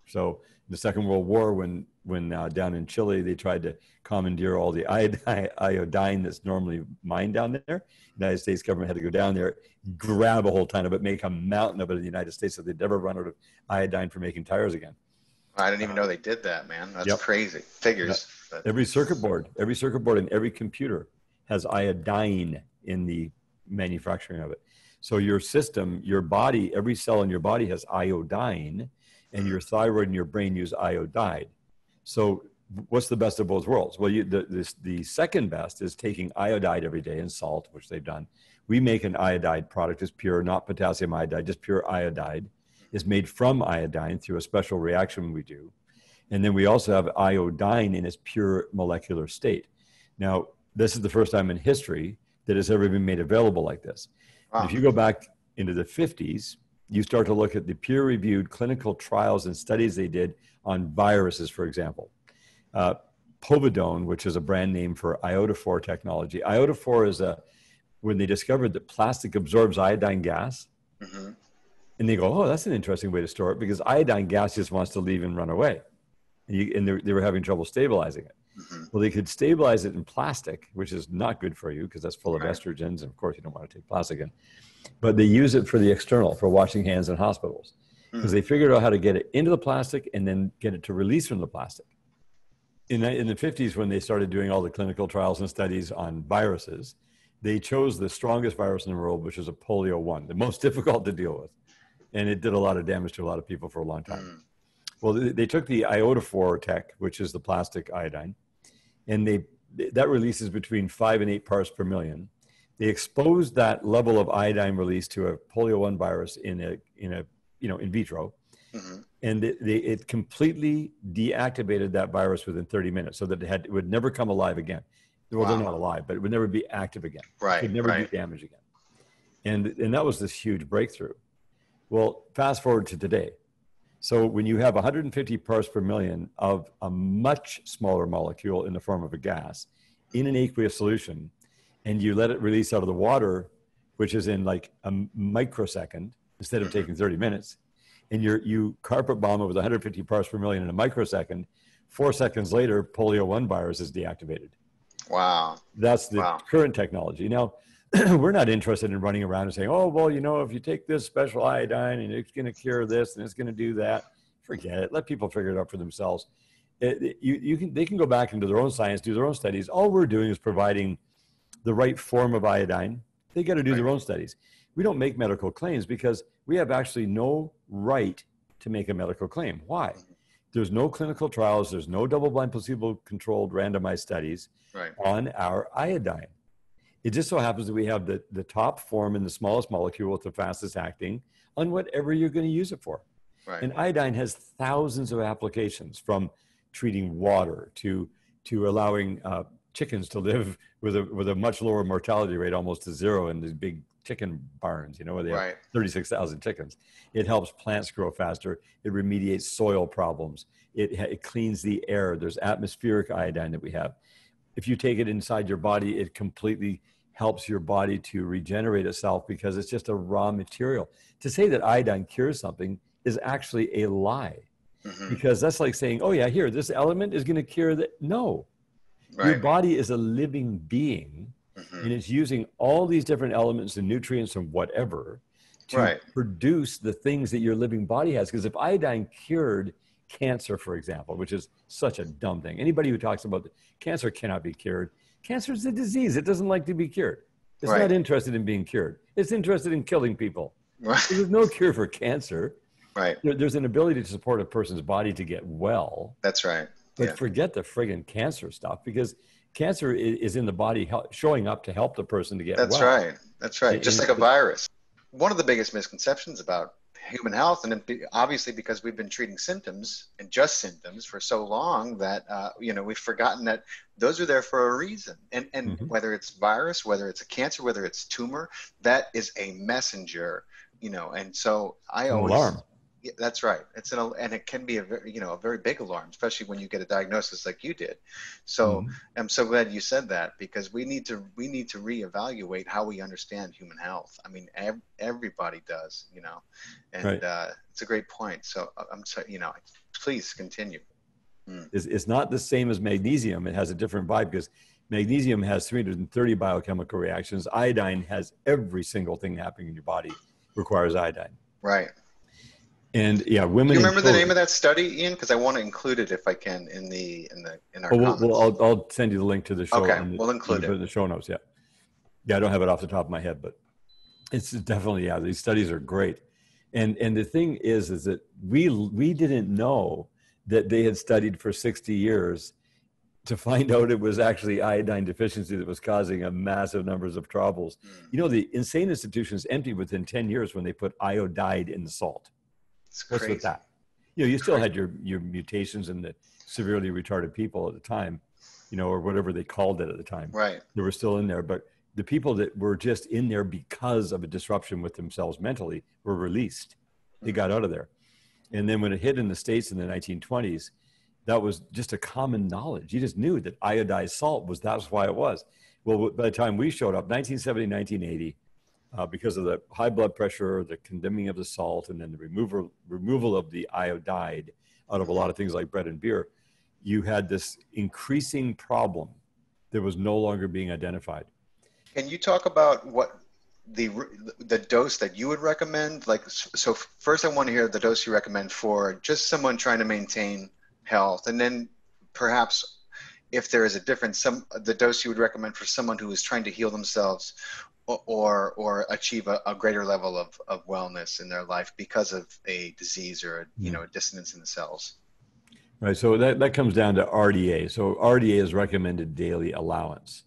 So in the Second World War, when when uh, down in Chile they tried to commandeer all the iodine, iodine that's normally mined down there. The United States government had to go down there, grab a whole ton of it, make a mountain of it in the United States, so they'd never run out of iodine for making tires again. I didn't even know they did that, man. That's yep. crazy. Figures. Every circuit board, every circuit board and every computer has iodine in the manufacturing of it. So your system, your body, every cell in your body has iodine and your thyroid and your brain use iodide. So what's the best of both worlds? Well, you, the, this, the second best is taking iodide every day and salt, which they've done. We make an iodide product. It's pure, not potassium iodide, just pure iodide. Is made from iodine through a special reaction we do. And then we also have iodine in its pure molecular state. Now, this is the first time in history that it's ever been made available like this. Wow. If you go back into the 50s, you start to look at the peer reviewed clinical trials and studies they did on viruses, for example. Uh, Povidone, which is a brand name for iodophor technology. Iodophor is a, when they discovered that plastic absorbs iodine gas, mm-hmm. and they go, oh, that's an interesting way to store it because iodine gas just wants to leave and run away. And, you, and they were having trouble stabilizing it. Mm-hmm. Well, they could stabilize it in plastic, which is not good for you because that's full of right. estrogens. And of course, you don't want to take plastic in but they use it for the external, for washing hands in hospitals, because mm. they figured out how to get it into the plastic and then get it to release from the plastic. In the, in the 50s, when they started doing all the clinical trials and studies on viruses, they chose the strongest virus in the world, which is a polio one, the most difficult to deal with. And it did a lot of damage to a lot of people for a long time. Mm. Well, they, they took the iodophor tech, which is the plastic iodine, and they that releases between five and eight parts per million. They exposed that level of iodine release to a polio one virus in a in a you know in vitro, mm-hmm. and it, they, it completely deactivated that virus within 30 minutes, so that it had it would never come alive again. Well, wow. they're not alive, but it would never be active again. Right. It would never right. do damage again. And and that was this huge breakthrough. Well, fast forward to today. So when you have 150 parts per million of a much smaller molecule in the form of a gas in an aqueous solution, and you let it release out of the water, which is in like a microsecond instead of taking 30 minutes, and you you carpet bomb it with 150 parts per million in a microsecond, four seconds later, polio one virus is deactivated. Wow. That's the wow. current technology. Now, we're not interested in running around and saying, oh, well, you know, if you take this special iodine and it's going to cure this and it's going to do that, forget it. Let people figure it out for themselves. It, it, you, you can, they can go back into their own science, do their own studies. All we're doing is providing the right form of iodine. They got to do right. their own studies. We don't make medical claims because we have actually no right to make a medical claim. Why? There's no clinical trials, there's no double blind placebo controlled randomized studies right. on our iodine. It just so happens that we have the, the top form and the smallest molecule with the fastest acting on whatever you're going to use it for. Right. And iodine has thousands of applications from treating water to, to allowing uh, chickens to live with a, with a much lower mortality rate, almost to zero in these big chicken barns, you know, where they right. have 36,000 chickens. It helps plants grow faster. It remediates soil problems. It, it cleans the air. There's atmospheric iodine that we have. If you take it inside your body, it completely helps your body to regenerate itself because it's just a raw material. To say that iodine cures something is actually a lie. Mm-hmm. Because that's like saying, oh, yeah, here, this element is going to cure that. No. Right. Your body is a living being mm-hmm. and it's using all these different elements and nutrients and whatever to right. produce the things that your living body has. Because if iodine cured cancer, for example, which is such a dumb thing, anybody who talks about cancer cannot be cured Cancer is a disease. It doesn't like to be cured. It's right. not interested in being cured. It's interested in killing people. Right. There's no cure for cancer. Right. There, there's an ability to support a person's body to get well. That's right. But yeah. forget the friggin' cancer stuff because cancer is in the body showing up to help the person to get That's well. right. That's right. Just like a virus. One of the biggest misconceptions about human health, and obviously because we've been treating symptoms and just symptoms for so long that uh, you know we've forgotten that those are there for a reason. And and mm-hmm. whether it's virus, whether it's a cancer, whether it's tumor, that is a messenger. You know, and so I always alarm. Yeah, that's right. It's an and it can be a very you know a very big alarm, especially when you get a diagnosis like you did. So mm-hmm. I'm so glad you said that because we need to we need to reevaluate how we understand human health. I mean, ev- everybody does, you know, and right. uh, it's a great point. So uh, I'm sorry, you know, please continue. Mm. It's, it's not the same as magnesium. It has a different vibe because magnesium has 330 biochemical reactions. Iodine has every single thing happening in your body requires iodine. Right. And yeah, women. Do you remember the name of that study, Ian? Because I want to include it if I can in the in the in our. Oh, well, well, I'll, I'll send you the link to the show. Okay, the, we'll include it in the show notes. Yeah, yeah, I don't have it off the top of my head, but it's definitely yeah. These studies are great, and and the thing is, is that we we didn't know that they had studied for sixty years to find out it was actually iodine deficiency that was causing a massive numbers of troubles. Mm. You know, the insane institutions emptied within 10 years when they put iodide in the salt. It's What's with that? You know, you still had your your mutations and the severely retarded people at the time, you know, or whatever they called it at the time. Right. They were still in there, but the people that were just in there because of a disruption with themselves mentally were released. They got out of there. And then when it hit in the States in the 1920s, that was just a common knowledge. You just knew that iodized salt was that's why it was. Well, by the time we showed up, 1970, 1980, uh, because of the high blood pressure, the condemning of the salt, and then the removal removal of the iodide out of a lot of things like bread and beer, you had this increasing problem that was no longer being identified. Can you talk about what the the dose that you would recommend? Like, so first, I want to hear the dose you recommend for just someone trying to maintain health, and then perhaps if there is a difference, some the dose you would recommend for someone who is trying to heal themselves or or achieve a, a, greater level of, of wellness in their life because of a disease or a, you know a dissonance in the cells. Right. So that, that comes down to RDA. So RDA is recommended daily allowance.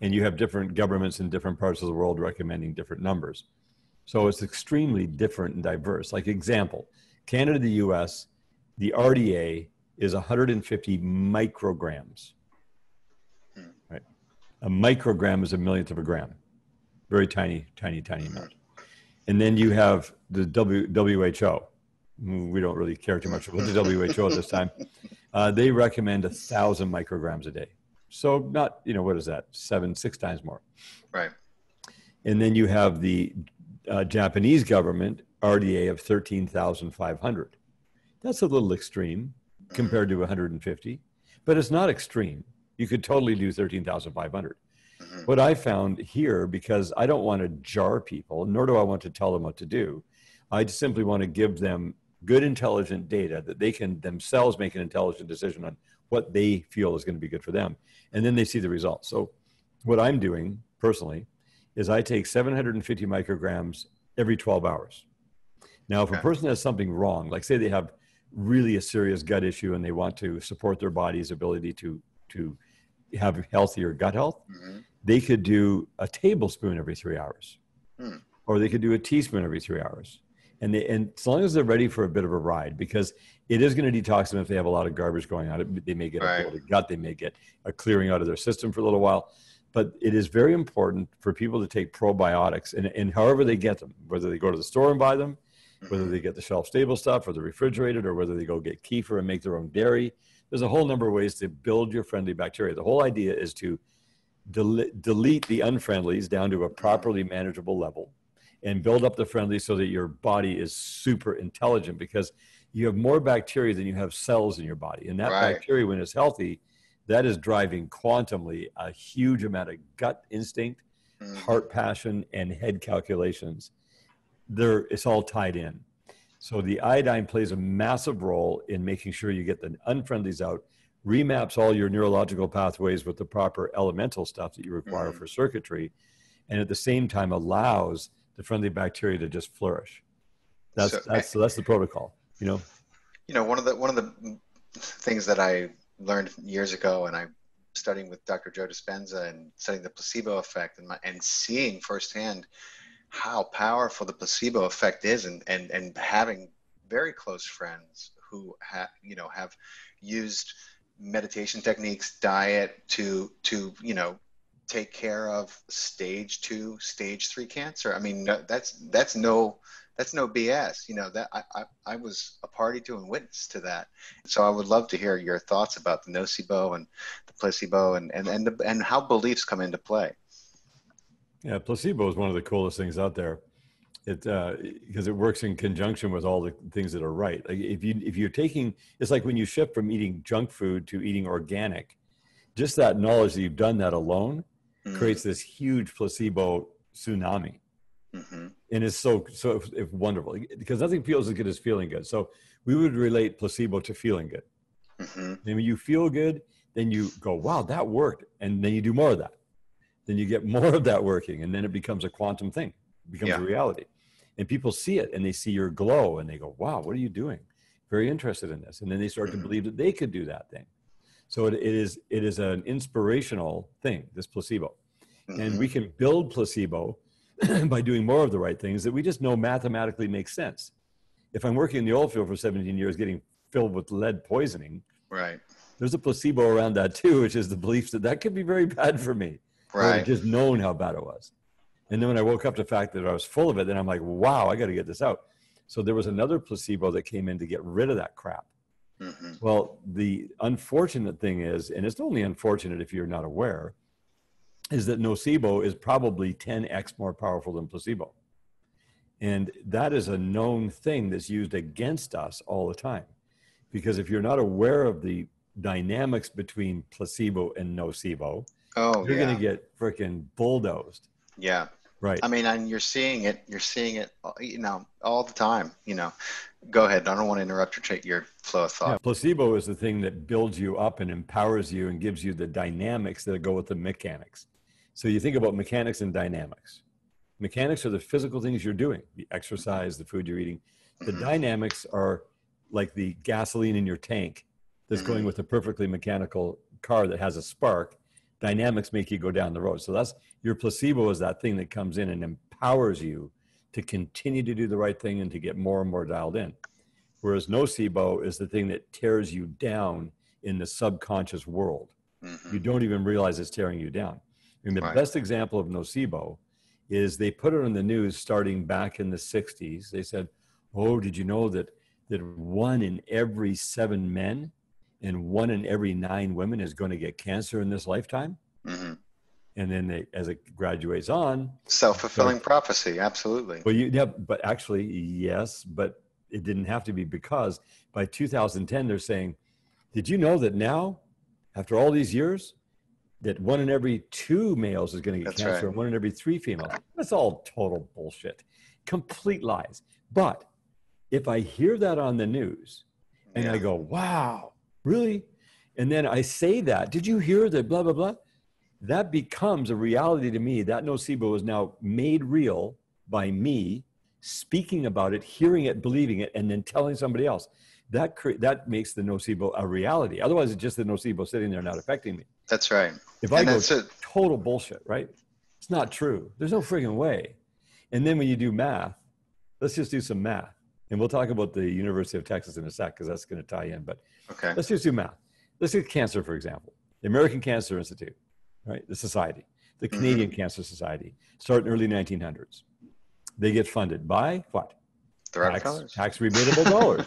And you have different governments in different parts of the world recommending different numbers. So it's extremely different and diverse. Like example, Canada, the US, the RDA is 150 micrograms. Hmm. Right. A microgram is a millionth of a gram very tiny, tiny, tiny amount. And then you have the w, WHO. We don't really care too much about the WHO at this time. Uh, they recommend a thousand micrograms a day. So not, you know, what is that? Seven, six times more. Right. And then you have the uh, Japanese government RDA of 13,500. That's a little extreme compared to 150, but it's not extreme. You could totally do 13,500. Mm-hmm. What I found here, because I don't want to jar people, nor do I want to tell them what to do, I just simply want to give them good, intelligent data that they can themselves make an intelligent decision on what they feel is going to be good for them. And then they see the results. So, what I'm doing personally is I take 750 micrograms every 12 hours. Now, if a person has something wrong, like say they have really a serious gut issue and they want to support their body's ability to, to have healthier gut health, mm-hmm they could do a tablespoon every three hours, hmm. or they could do a teaspoon every three hours. And, they, and as long as they're ready for a bit of a ride, because it is going to detox them if they have a lot of garbage going on. They may get right. a bloated gut, they may get a clearing out of their system for a little while. But it is very important for people to take probiotics, and, and however they get them, whether they go to the store and buy them, whether mm-hmm. they get the shelf stable stuff or the refrigerated, or whether they go get kefir and make their own dairy. There's a whole number of ways to build your friendly bacteria. The whole idea is to del- delete the unfriendlies down to a properly manageable level and build up the friendlies so that your body is super intelligent because you have more bacteria than you have cells in your body. And that right. bacteria, when it's healthy, that is driving quantumly a huge amount of gut instinct, mm-hmm. heart passion, and head calculations. There, it's all tied in. So the iodine plays a massive role in making sure you get the unfriendlies out remaps all your neurological pathways with the proper elemental stuff that you require mm-hmm. for circuitry, and at the same time allows the friendly bacteria to just flourish. That's so, that's that's the protocol. You know. You know, one of the one of the things that I learned years ago, and I'm studying with Dr. Joe Dispenza and studying the placebo effect, and my, and seeing firsthand how powerful the placebo effect is, and and and having very close friends who have you know have used meditation techniques, diet to to you know take care of stage two, stage three cancer. I mean, that's that's no that's no BS. You know that I, I, I was a party to and witness to that. So I would love to hear your thoughts about the nocebo and the placebo and and and, the, and how beliefs come into play. Yeah, placebo is one of the coolest things out there it uh, because it works in conjunction with all the things that are right. Like if you if you're taking, it's like when you shift from eating junk food to eating organic, just that knowledge that you've done that alone mm-hmm. creates this huge placebo tsunami, mm-hmm. and it's so so if wonderful because nothing feels as good as feeling good. So we would relate placebo to feeling good. Mm-hmm. And when you feel good, then you go, wow, that worked, and then you do more of that. Then you get more of that working, and then it becomes a quantum thing becomes yeah. a reality. And people see it and they see your glow and they go, wow, what are you doing? Very interested in this. And then they start to mm-hmm. believe that they could do that thing. So it, it is it is an inspirational thing, this placebo. And we mm-hmm. can build placebo by doing more of the right things that we just know mathematically makes sense. If I'm working in the oil field for 17 years getting filled with lead poisoning, right. There's a placebo around that too, which is the belief that that could be very bad for me. Right. Just knowing how bad it was. And then when I woke up to the fact that I was full of it, then I'm like, wow, I got to get this out. So there was another placebo that came in to get rid of that crap. Mm-hmm. Well, the unfortunate thing is, and it's only unfortunate if you're not aware, is that nocebo is probably 10x more powerful than placebo. And that is a known thing that's used against us all the time. Because if you're not aware of the dynamics between placebo and nocebo, oh, you're yeah. going to get freaking bulldozed. Yeah. Right. I mean, and you're seeing it. You're seeing it. You know, all the time. You know, go ahead. I don't want to interrupt your your flow of thought. Yeah, placebo is the thing that builds you up and empowers you and gives you the dynamics that go with the mechanics. So you think about mechanics and dynamics. Mechanics are the physical things you're doing, the exercise, the food you're eating. The Mhm. dynamics are like the gasoline in your tank that's going Mhm. with a perfectly mechanical car that has a spark. Dynamics make you go down the road. So that's your placebo is that thing that comes in and empowers you to continue to do the right thing and to get more and more dialed in. Whereas nocebo is the thing that tears you down in the subconscious world Mhm. you don't even realize it's tearing you down. And the Right. best example of nocebo is they put it on the news starting back in the 60s. They said, "Oh, did you know that that one in every seven men and one in every nine women is going to get cancer in this lifetime?" Mhm. And then they, as it graduates on, Self-fulfilling prophecy, absolutely. well, you yeah, but actually, yes, but it didn't have to be because by 2010 they're saying, "Did you know that now, after all these years, that one in every two males is going to get That's cancer right. and one in every three females?" That's all total bullshit, complete lies. But if I hear that on the news and I go, "Wow, really?" and then I say that, "Did you hear that?" Blah blah blah. That becomes a reality to me. That nocebo is now made real by me speaking about it, hearing it, believing it, and then telling somebody else. That cre- that makes the nocebo a reality. Otherwise, it's just the nocebo sitting there not affecting me. That's right. If I And go that's it. total bullshit, right? It's not true. There's no friggin' way. And then when you do math, let's just do some math. And we'll talk about the University of Texas in a sec because that's going to tie in. But Okay. let's just do math. Let's do cancer, for example. The American Cancer Institute, right? The society, the Mm-hmm. Canadian Cancer Society, start in early 1900s. They get funded by what? The Tax, tax rebatable dollars,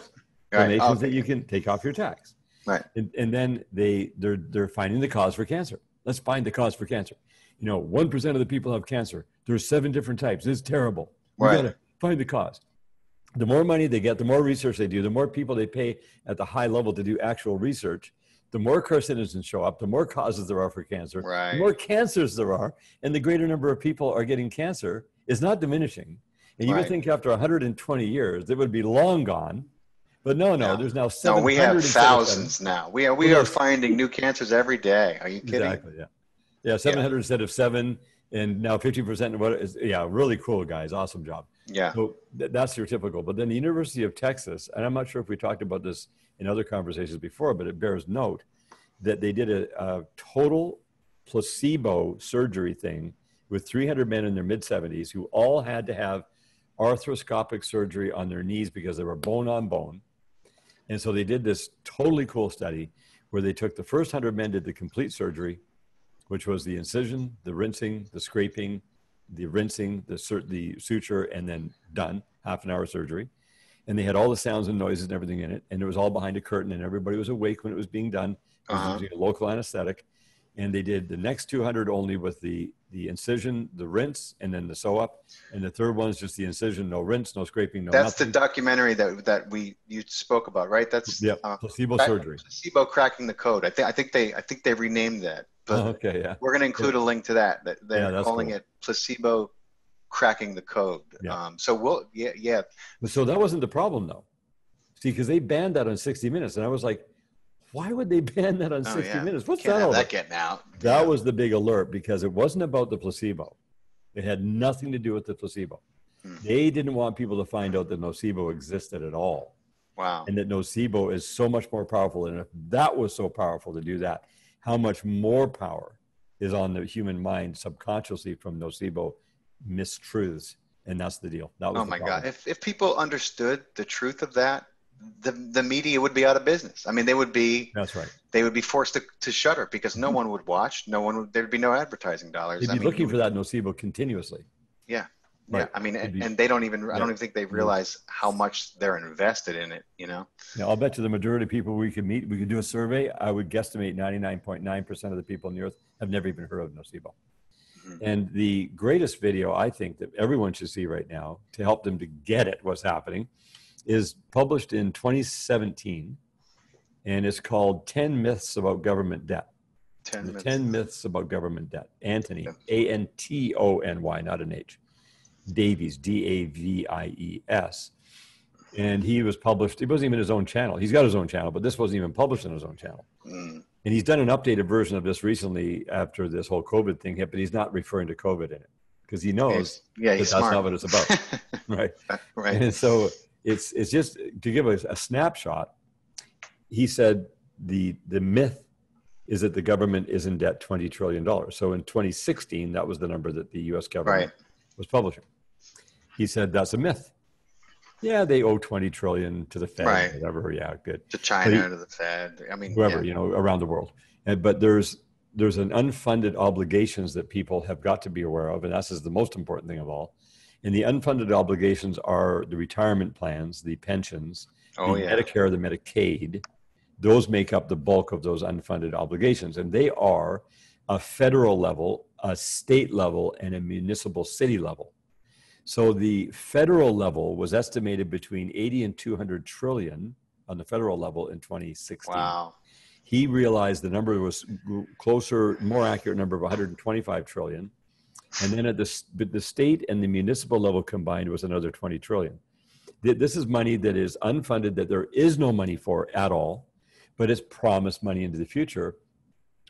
Right. donations that you can take off your tax. Right. And, and then they they're they're finding the cause for cancer. Let's find the cause for cancer. You know, one percent of the people have cancer. There's seven different types. It's terrible. We Right. gotta find the cause. The more money they get, the more research they do, the more people they pay at the high level to do actual research, the more carcinogens show up, the more causes there are for cancer, the more cancers there are, and the greater number of people are getting cancer is not diminishing. And you would think after 120 years, it would be long gone. But no, no, No. there's now No, we have seven. thousands now. We are we Well, are finding new cancers every day. Are you kidding? Exactly. Yeah. Yeah. 700 instead of seven, and now 50% of what is, yeah, really cool, guys. Awesome job. Yeah. So th- that's your typical. But then the University of Texas, and I'm not sure if we talked about this in other conversations before, but it bears note that they did a, a total placebo surgery thing with 300 men in their mid 70s who all had to have arthroscopic surgery on their knees because they were bone on bone. And so they did this totally cool study where they took the first 100 men, did the complete surgery, which was the incision, the rinsing, the scraping, the rinsing, the, the suture, and then done, half an hour surgery. And they had all the sounds and noises and everything in it. And it was all behind a curtain, and everybody was awake when it was being done. Uh-huh. using a local anesthetic. And they did the next 200 only with the, the incision, the rinse, and then the sew up. And the third one is just the incision, no rinse, no scraping, no That's the documentary that that we you spoke about, right? That's Yep, uh, placebo back- surgery. placebo cracking the code. I think I think they I think they renamed that. But Oh, okay, yeah. we're going to include a link to that. That they're Yeah, calling cool. it placebo cracking the code. Yeah. Um, so we'll yeah yeah so that wasn't the problem though. See, because they banned that on 60 Minutes, and I was like, why would they ban that on Oh, 60 yeah. Minutes? What's can't that all that getting out. That Yeah. was the big alert because it wasn't about the placebo. It had nothing to do with the placebo. Hmm. They didn't want people to find out that nocebo existed at all wow. and that nocebo is so much more powerful. And if that was so powerful to do that, how much more power is on the human mind subconsciously from nocebo mistruths? And that's the deal. That was Oh my. God! If if people understood the truth of that, the the media would be out of business. I mean, they would be That's right. they would be forced to, to shutter because no mm-hmm. one would watch. No one would. There'd be no advertising dollars. They'd I be mean, looking for that nocebo continuously. Yeah. Right. Yeah, I mean, and, and they don't even. I don't even think they realize how much they're invested in it. You know. Now, I'll bet you the majority of people we could meet, we could do a survey. I would guesstimate 99.9% of the people on the earth have never even heard of nocebo. Mhm. And the greatest video I think that everyone should see right now to help them to get it, what's happening, is published in 2017. And it's called 10 Myths About Government Debt. Ten The minutes. 10 Myths About Government Debt. Antony, Yeah. A N T O N Y, not an H. Davies, D A V I E S. And he was published, it wasn't even his own channel. He's got his own channel, but this wasn't even published on his own channel. Mm, And he's done an updated version of this recently after this whole COVID thing hit, but he's not referring to COVID in it. because he knows yeah, that he's that's not what it's about, right? right. And so it's it's just to give a, a snapshot. He said the the myth is that the government is in debt twenty trillion dollars. So in 2016, that was the number that the U.S. government Right. was publishing. He said that's a myth. Yeah, they owe 20 trillion to the Fed, Right. whatever. Yeah, good. To China, to the Fed. I mean, Whoever, yeah. you know, around the world. And, but there's there's an unfunded obligations that people have got to be aware of, and that's is the most important thing of all. And the unfunded obligations are the retirement plans, the pensions, Oh the yeah. Medicare, the Medicaid, those make up the bulk of those unfunded obligations. And they are a federal level, a state level, and a municipal city level. So the federal level was estimated between 80 and 200 trillion on the federal level in 2016. Wow. He realized the number was closer, more accurate number of 125 trillion. And then at the, the state and the municipal level combined was another 20 trillion. This is money that is unfunded, that there is no money for at all, but it's promised money into the future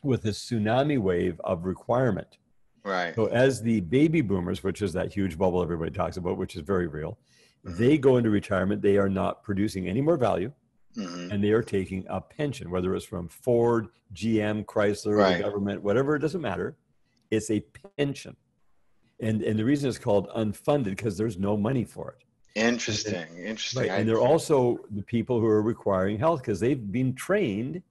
with this tsunami wave of requirement. Right. So as the baby boomers, which is that huge bubble everybody talks about, which is very real, Mhm. they go into retirement, they are not producing any more value hmm and they are taking a pension, whether it's from Ford, GM, Chrysler, Right. the government, whatever, it doesn't matter. It's a pension. And, and the reason it's called unfunded because there's no money for it. Interesting. Interesting. Right. And they're also the people who are requiring health because they've been trained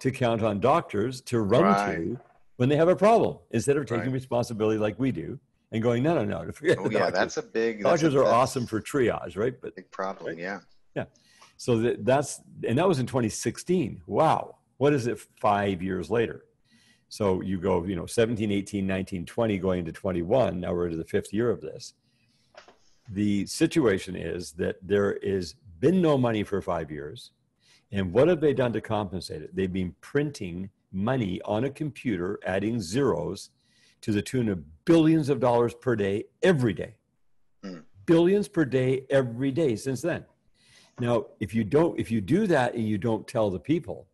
to count on doctors to run Right. to when they have a problem instead of taking Right. responsibility like we do and going, no, no, no. Forget oh yeah, doctors. that's a big. that's doctors a, are awesome for triage, right? But big problem. right? Yeah. so that, that's and that was in 2016 wow what is it five years later so you go you know 17 18 19 20 going into 21 now we're into the fifth year of this the situation is that there is been no money for five years and what have they done to compensate it they've been printing money on a computer adding zeros to the tune of billions of dollars per day every day Hmm. billions per day every day since then now, if you don't, if you do that and you don't tell the people,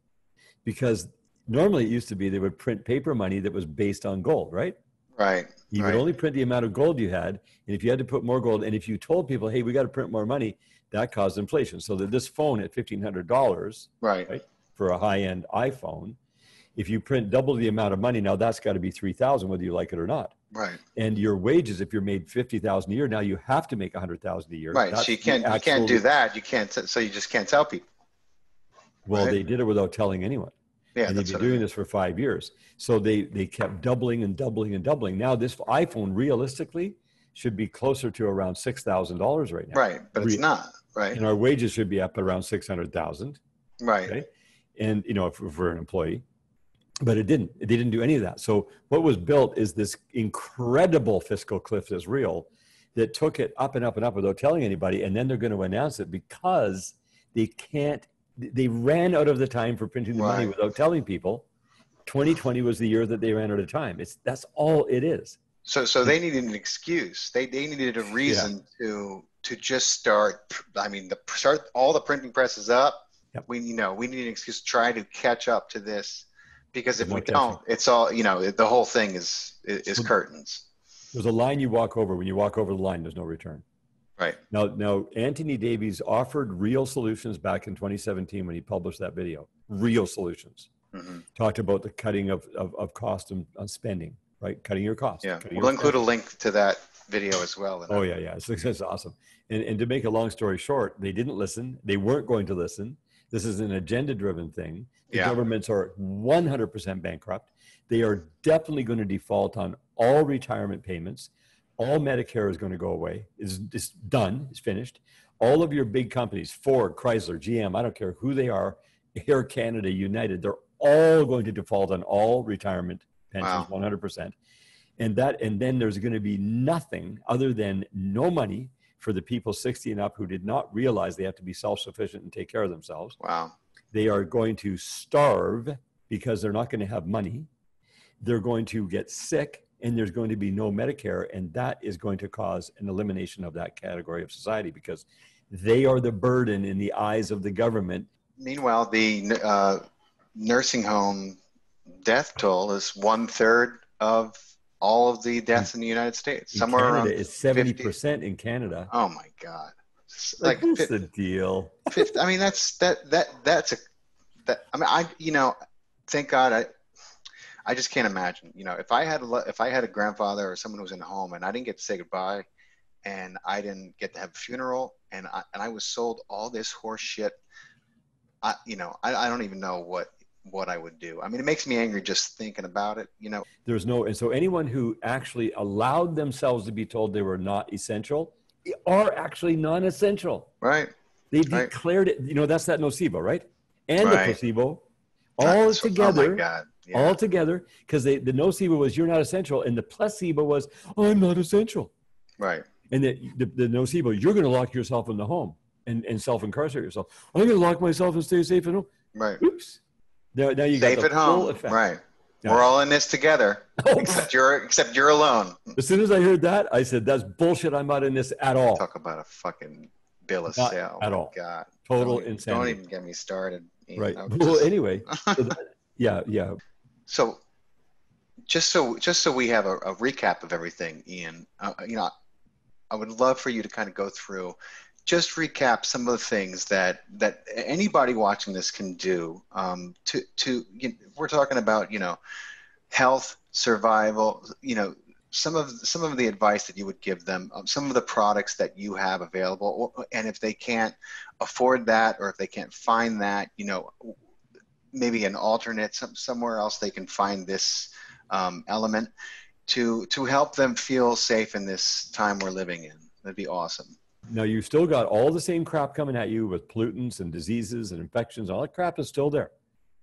because normally it used to be they would print paper money that was based on gold, right? Right. You right. would only print the amount of gold you had, and if you had to put more gold, and if you told people, "Hey, we got to print more money," that caused inflation. So that this phone at fifteen hundred dollars right. right? for a high-end iPhone, if you print double the amount of money, now that's got to be three thousand, whether you like it or not. Right. And your wages, if you're made fifty thousand a year, now you have to make a hundred thousand a year. Right. That's So you can't. You can't do that. You can't. So you just can't tell people. Well, right? they did it without telling anyone. Yeah. and they've been what I doing mean. this for five years. So they they kept doubling and doubling and doubling. Now this iPhone realistically should be closer to around six thousand dollars right now. Right. But it's not. Right. And our wages should be up around six hundred thousand. Right. Okay. And you know, if, if we're an employee, but it didn't. They didn't do any of that. So what was built is this incredible fiscal cliff that's real that took it up and up and up without telling anybody, and then they're going to announce it because they can't. They ran out of the time for printing the money without telling people. 2020 was the year that they ran out of time. It's that's all it is. So so they needed an excuse. They they needed a reason to to just start. I mean, the start all the printing presses up. Yep. We you know we need an excuse to try to catch up to this, because if No we catching. don't, it's all you know. The whole thing is is, curtains. There's a line you walk over. When you walk over the line, there's no return. Right. Now, now Antony Davies offered real solutions back in 2017 when he published that video. Real solutions. hmm Talked about the cutting of, of, of cost and on spending, right? Cutting your costs. Yeah. We'll include a link to that video as well. Oh yeah, yeah. It's, it's awesome. And, and to make a long story short, they didn't listen. They weren't going to listen. This is an agenda-driven thing. The Yeah. governments are 100% bankrupt. They are definitely going to default on all retirement payments. All Medicare is going to go away. It's, it's done. It's finished. All of your big companies, Ford, Chrysler, GM, I don't care who they are, Air Canada, United, they're all going to default on all retirement pensions, Wow. 100%. And that, and then there's going to be nothing other than no money for the people 60 and up who did not realize they have to be self-sufficient and take care of themselves Wow. they are going to starve because they're not going to have money. They're going to get sick and there's going to be no Medicare. And that is going to cause an elimination of that category of society because they are the burden in the eyes of the government. Meanwhile, the uh, nursing home death toll is one third of all of the deaths in the United States. In Somewhere Canada, around. it's seventy percent in Canada. Oh my God. Like, Like, what's the deal? fif- I mean, that's that that that's a that. I mean, I you know, thank God I. I just can't imagine. You know, if I had a if I had a grandfather or someone who was in a home and I didn't get to say goodbye, and I didn't get to have a funeral, and I and I was sold all this horse shit, I you know I, I don't even know what what I would do. I mean, it makes me angry just thinking about it. You know, There's no, and so anyone who actually allowed themselves to be told they were not essential eh, are actually non-essential. right? They Right. declared it. You know, that's that nocebo, right? And Right. the placebo, all together. Oh my God. Yeah. all together because the nocebo was you're not essential and the placebo was i'm not essential right. and the, the, the nocebo you're going to lock yourself in the home and, and self-incarcerate yourself i'm going to lock myself and stay safe at home Right. oops now, now you Safe got at the home. effect. Right. Yeah. We're all in this together. Oh, Except you're except you're alone. as soon as i heard that i said that's bullshit i'm not in this at all Talk about a fucking bill of Not sale. at all. God. total don't, insanity Don't even get me started. Ian. right well just- anyway so that- yeah yeah so just so just so we have a, a recap of everything, Ian. Uh, you know, I would love for you to kind of go through, just recap some of the things that that anybody watching this can do. Um, to to you we're talking about you know, health, survival. You know, some of some of the advice that you would give them, um, some of the products that you have available, and if they can't afford that or if they can't find that, you know, maybe an alternate some, somewhere else they can find this um, element to to help them feel safe in this time we're living in. That'd be awesome. Now you've still got all the same crap coming at you with pollutants and diseases and infections all that crap is still there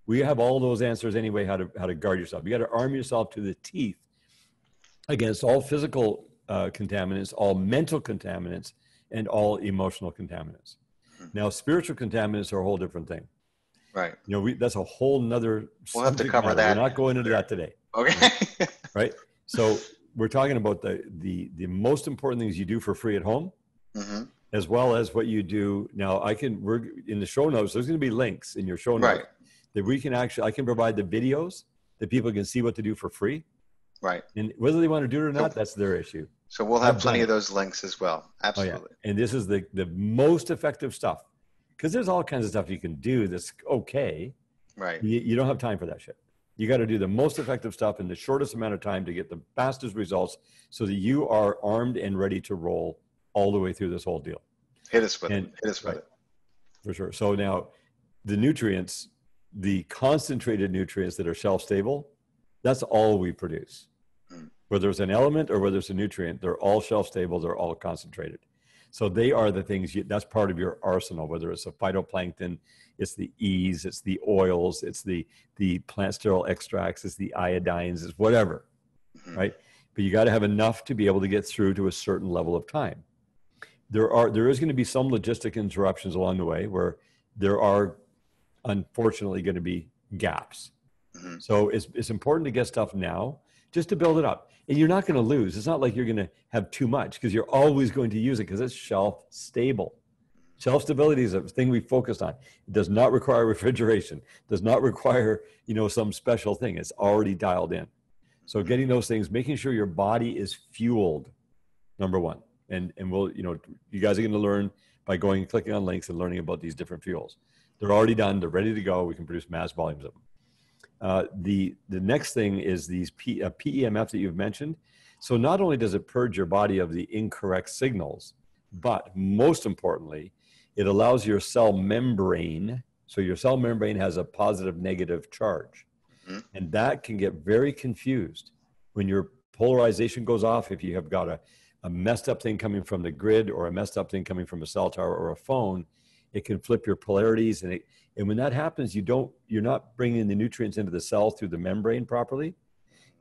we have all those answers anyway how to how to guard yourself you got to arm yourself to the teeth against all physical uh, contaminants all mental contaminants and all emotional contaminants Mhm. now spiritual contaminants are a whole different thing Right. you know we, that's a whole nother We'll have to cover matter. that. We're not going into that today Okay. right so we're talking about the the the most important things you do for free at home hmm as well as what you do now i can we're in the show notes there's going to be links in your show notes Right. that we can actually i can provide the videos that people can see what to do for free Right. and whether they want to do it or not that's their issue So we'll have I've plenty of those links as well. oh yeah Absolutely. and this is the the most effective stuff because there's all kinds of stuff you can do that's okay Right. you, you don't have time for that shit you got to do the most effective stuff in the shortest amount of time to get the fastest results so that you are armed and ready to roll all the way through this whole deal Hit us with And- it. Hit us with right. it. For sure. So now the nutrients, the concentrated nutrients that are shelf stable, that's all we produce. Mm. Whether it's an element or whether it's a nutrient, they're all shelf stable, they're all concentrated. So they are the things you, that's part of your arsenal, whether it's a phytoplankton, it's the E's, it's the oils, it's the, the plant sterol extracts, it's the iodines, it's whatever Mhm. right? But you got to have enough to be able to get through to a certain level of time. There are there is going to be some logistic interruptions along the way where there are unfortunately going to be gaps. Mhm. So it's it's important to get stuff now just to build it up. And you're not going to lose. It's not like you're going to have too much because you're always going to use it because it's shelf stable. Shelf stability is a thing we focused on. It does not require refrigeration. Does not require you know some special thing. It's already dialed in. So getting those things, making sure your body is fueled, number one. And and we'll you know you guys are going to learn by going and clicking on links and learning about these different fuels. They're already done. They're ready to go. We can produce mass volumes of them. Uh, the the next thing is these P, uh, PEMF that you've mentioned. So not only does it purge your body of the incorrect signals, but most importantly, it allows your cell membrane. So your cell membrane has a positive negative charge, Mhm. and that can get very confused when your polarization goes off. If you have got a a messed up thing coming from the grid or a messed up thing coming from a cell tower or a phone, it can flip your polarities. And it, and when that happens you don't you're not bringing the nutrients into the cell through the membrane properly.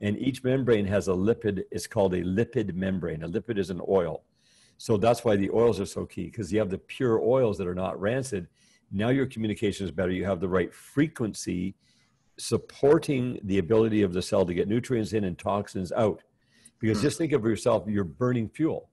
And each membrane has a lipid it's called a lipid membrane. A lipid is an oil. So that's why the oils are so key because you have the pure oils that are not rancid. Now your communication is better. You have the right frequency supporting the ability of the cell to get nutrients in and toxins out because Hmm. just think of yourself you're burning fuel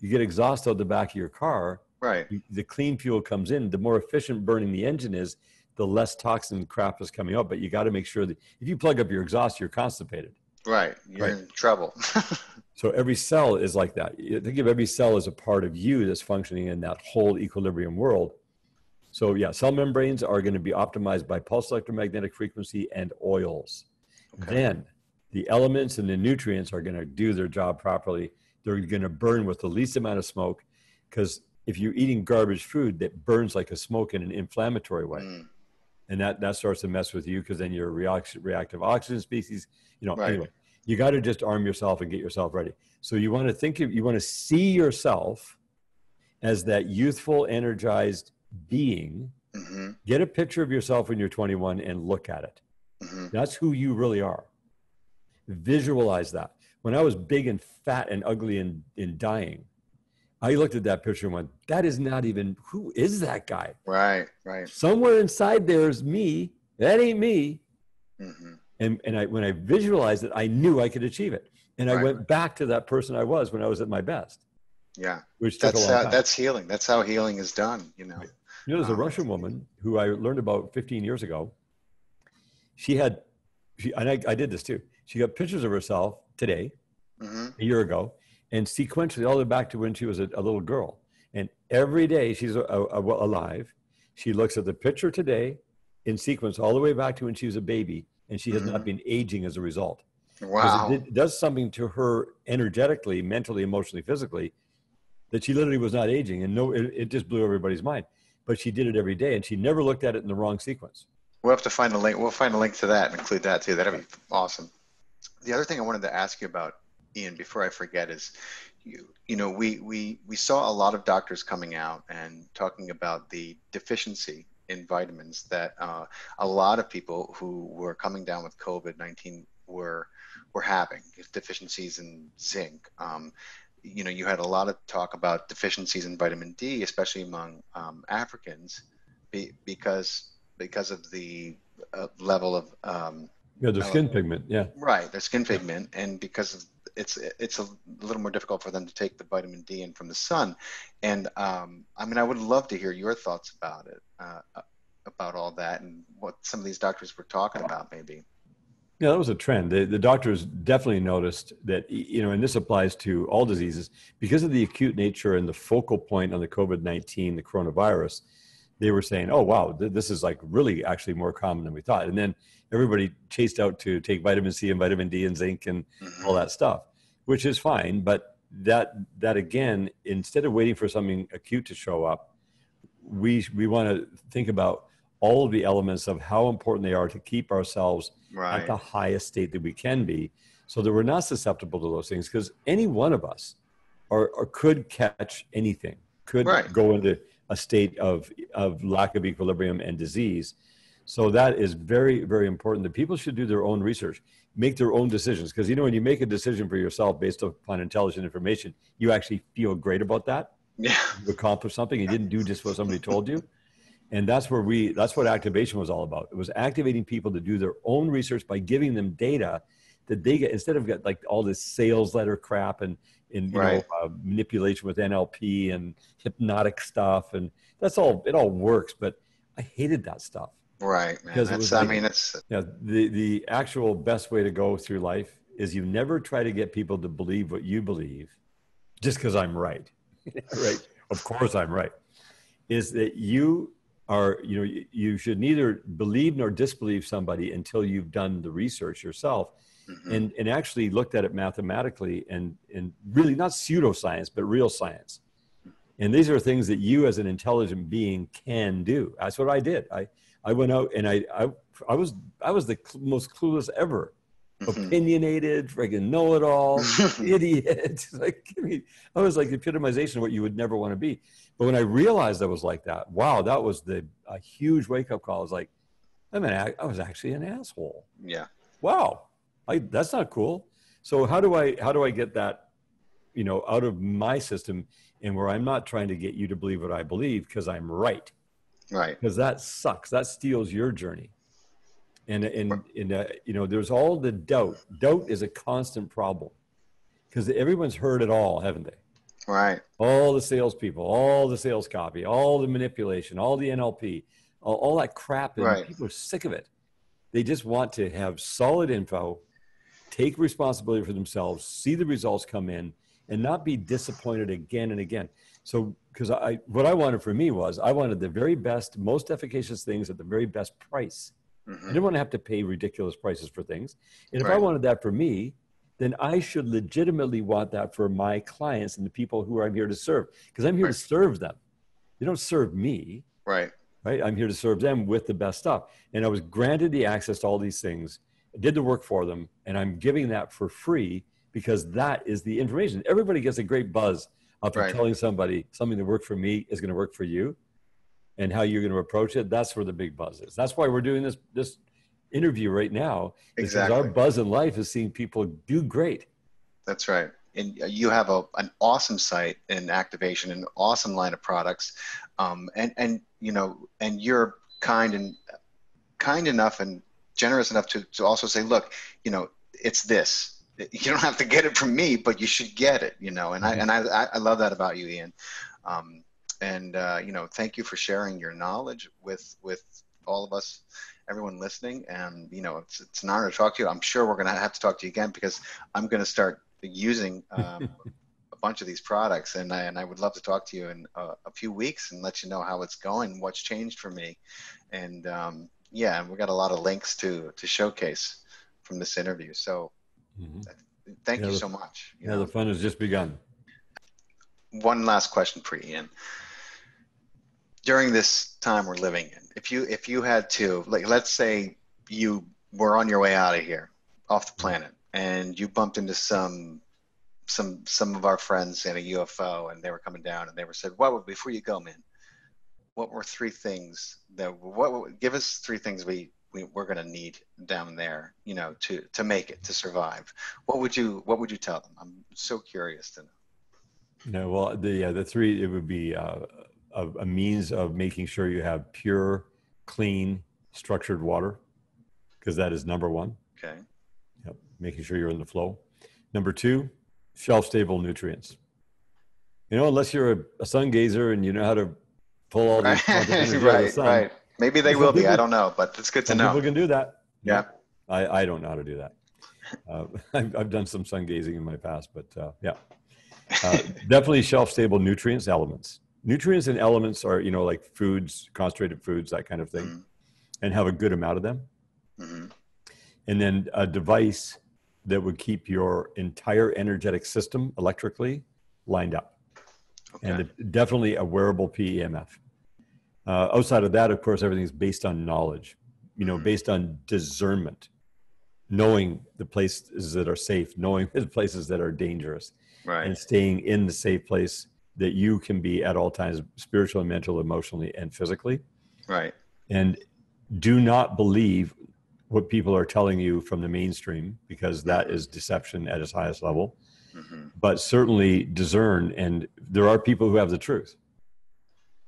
you get exhaust out the back of your car Right. the clean fuel comes in, the more efficient burning the engine is, the less toxin crap is coming out. But you got to make sure that if you plug up your exhaust, you're constipated. Right. You're right. in trouble. so every cell is like that. think of every cell as a part of you that's functioning in that whole equilibrium world. So yeah, cell membranes are going to be optimized by pulse electromagnetic frequency and oils. Okay. Then the elements and the nutrients are going to do their job properly. They're going to burn with the least amount of smoke because if you're eating garbage food that burns like a smoke in an inflammatory way, mm. and that that starts to mess with you because then you're a reactive oxygen species. You know, right. anyway, you got to just arm yourself and get yourself ready. So you want to think of, you want to see yourself as that youthful, energized being. Mm-hmm. Get a picture of yourself when you're 21 and look at it. Mm-hmm. That's who you really are. Visualize that. When I was big and fat and ugly and, and dying, I looked at that picture and went, that is not even, who is that guy? Right, right. Somewhere inside there is me. That ain't me. Mm-hmm. And, and I, when I visualized it, I knew I could achieve it. And right. I went back to that person I was when I was at my best. Yeah. Which that's, how, that's healing. That's how healing is done, you know. You know, there's a um, Russian woman who I learned about 15 years ago. She had, she, and I, I did this too. She got pictures of herself today, mm-hmm. a year ago, and sequentially all the way back to when she was a, a little girl. And every day she's a, a, alive, she looks at the picture today in sequence all the way back to when she was a baby, and she has mm-hmm. not been aging as a result. Wow. It, it, does something to her energetically, mentally, emotionally, physically, that she literally was not aging. And no, it, it just blew everybody's mind. But she did it every day, and she never looked at it in the wrong sequence. We'll have to find a link. We'll find a link to that and include that too. That'd be awesome. The other thing I wanted to ask you about Ian, before I forget, is you, you know, we, we, we saw a lot of doctors coming out and talking about the deficiency in vitamins that uh, a lot of people who were coming down with COVID 19 were, were having deficiencies in zinc. Um, you know, you had a lot of talk about deficiencies in vitamin D, especially among um, Africans, be, because because of the uh, level of um, yeah, the skin pigment, yeah, right, their skin pigment, and because of it's it's a little more difficult for them to take the vitamin D in from the sun. And um, I mean, I would love to hear your thoughts about it, uh, about all that, and what some of these doctors were talking about, maybe. Yeah, that was a trend. The, the doctors definitely noticed that, you know, and this applies to all diseases because of the acute nature and the focal point on the COVID 19, the coronavirus. They were saying, oh, wow, th- this is like really actually more common than we thought. And then everybody chased out to take vitamin C and vitamin D and zinc and mm-hmm. all that stuff which is fine. But that that again, instead of waiting for something acute to show up, we we want to think about all of the elements of how important they are to keep ourselves right. at the highest state that we can be, so that we're not susceptible to those things. Because any one of us, or, or could catch anything, could right. go into a state of of lack of equilibrium and disease. So that is very, very important that people should do their own research make their own decisions. Because you know, when you make a decision for yourself based upon intelligent information, you actually feel great about that. Yeah. You accomplished something. You didn't do just what somebody told you. And that's where we that's what activation was all about. It was activating people to do their own research by giving them data that they get instead of get like all this sales letter crap and and you right. know uh, manipulation with NLP and hypnotic stuff and that's all it all works but I hated that stuff Right, man. Because was, I mean, it's yeah. the the actual best way to go through life is you never try to get people to believe what you believe, just because I'm right. right. Of course, I'm right. Is that you are you know you should neither believe nor disbelieve somebody until you've done the research yourself mm-hmm. and and actually looked at it mathematically and and really not pseudoscience but real science and these are things that you as an intelligent being can do that's what i did i I went out and I, I, I was, I was the cl- most clueless ever. Mm-hmm. Opinionated, friggin' know-it-all, idiot. like, I was like the epitomization of what you would never want to be. But when I realized I was like that, wow, that was the a huge wake-up call. I was like, I mean, I, I was actually an asshole. Yeah. Wow, I, that's not cool. So how do I how do I get that, you know, out of my system and where I'm not trying to get you to believe what I believe because I'm right. Right. Because that sucks. That steals your journey. And, and, and uh, you know, there's all the doubt. Doubt is a constant problem because everyone's heard it all, haven't they? Right. All the salespeople, all the sales copy, all the manipulation, all the NLP, all, all that crap. And right. people are sick of it. They just want to have solid info take responsibility for themselves, see the results come in, and not be disappointed again and again. So, because I, what I wanted for me was I wanted the very best, most efficacious things at the very best price. Mm-hmm. I didn't want to have to pay ridiculous prices for things. And if right. I wanted that for me, then I should legitimately want that for my clients and the people who I'm here to serve, because I'm here right. to serve them. They don't serve me. Right. Right. I'm here to serve them with the best stuff. And I was granted the access to all these things, did the work for them, and I'm giving that for free because that is the information. Everybody gets a great buzz after right. telling somebody something that worked for me is going to work for you and how you're going to approach it. That's where the big buzz is. That's why we're doing this, this interview right now. Exactly. Our buzz in life is seeing people do great. That's right. And you have a, an awesome site in activation, an awesome line of products. Um, and, and, you know, and you're kind and kind enough and generous enough to, to also say, look, you know, it's this, you don't have to get it from me, but you should get it, you know. And I mm-hmm. and I I love that about you, Ian. Um, and uh, you know, thank you for sharing your knowledge with with all of us, everyone listening. And you know, it's it's an honor to talk to you. I'm sure we're going to have to talk to you again because I'm going to start using um, a bunch of these products, and I, and I would love to talk to you in a, a, few weeks and let you know how it's going, what's changed for me, and um, yeah, and we got a lot of links to to showcase from this interview. So Mm-hmm. Thank yeah, you the, so much. You yeah, know? the fun has just begun. One last question for Ian. During this time we're living in, if you if you had to, like, let's say you were on your way out of here, off the planet, and you bumped into some some some of our friends in a UFO, and they were coming down, and they were said, "What before you go, man? What were three things that what give us three things we we, we're going to need down there, you know, to to make it to survive. What would you What would you tell them? I'm so curious to know. No, well, the uh, the three it would be uh, a, a means of making sure you have pure, clean, structured water, because that is number one. Okay. Yep, making sure you're in the flow. Number two, shelf stable nutrients. You know, unless you're a, a sun gazer and you know how to pull all these right, right, right. Maybe they will be. I don't know, but it's good to know. People can do that. Yeah. I, I don't know how to do that. Uh, I've, I've, done some sun gazing in my past, but uh, yeah. Uh, definitely shelf stable nutrients, elements. Nutrients and elements are, you know, like foods, concentrated foods, that kind of thing, mm-hmm. and have a good amount of them. Mm-hmm. And then a device that would keep your entire energetic system electrically lined up. Okay. And definitely a wearable PEMF. Uh, outside of that, of course, everything is based on knowledge, you know, mm-hmm. based on discernment, knowing the places that are safe, knowing the places that are dangerous, right. and staying in the safe place that you can be at all times, spiritually, mental, emotionally, and physically. Right. And do not believe what people are telling you from the mainstream because that mm-hmm. deception at its highest level. Mm-hmm. But certainly discern, and there are people who have the truth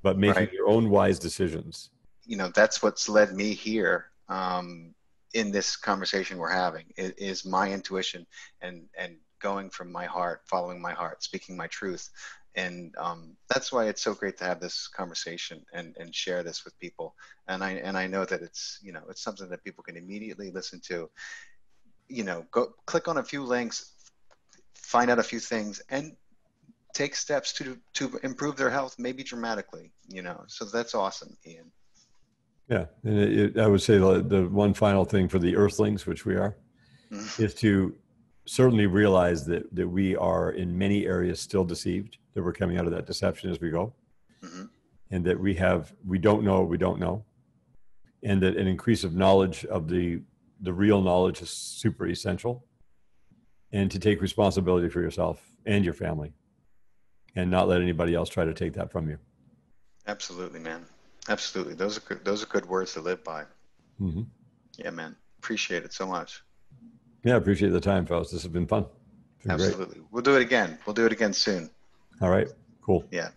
but making right. your own wise decisions. You know, that's what's led me here um, in this conversation we're having is, is my intuition and and going from my heart, following my heart, speaking my truth. And um, that's why it's so great to have this conversation and, and share this with people. And I and I know that it's you know it's something that people can immediately listen to. You know, go click on a few links, find out a few things, and take steps to to improve their health, maybe dramatically. You know, so that's awesome, Ian. Yeah, and it, it, I would say the, the, one final thing for the Earthlings, which we are, mm-hmm. is to certainly realize that that we are in many areas still deceived. That we're coming out of that deception as we go, mm-hmm. and that we have we don't know we don't know, and that an increase of knowledge of the the real knowledge is super essential, and to take responsibility for yourself and your family and not let anybody else try to take that from you. Absolutely, man. Absolutely. Those are good, those are good words to live by. Mm-hmm. Yeah, man. Appreciate it so much. Yeah, appreciate the time, fellas. This has been fun. Been Absolutely. Great. We'll do it again. We'll do it again soon. All right. Cool. Yeah.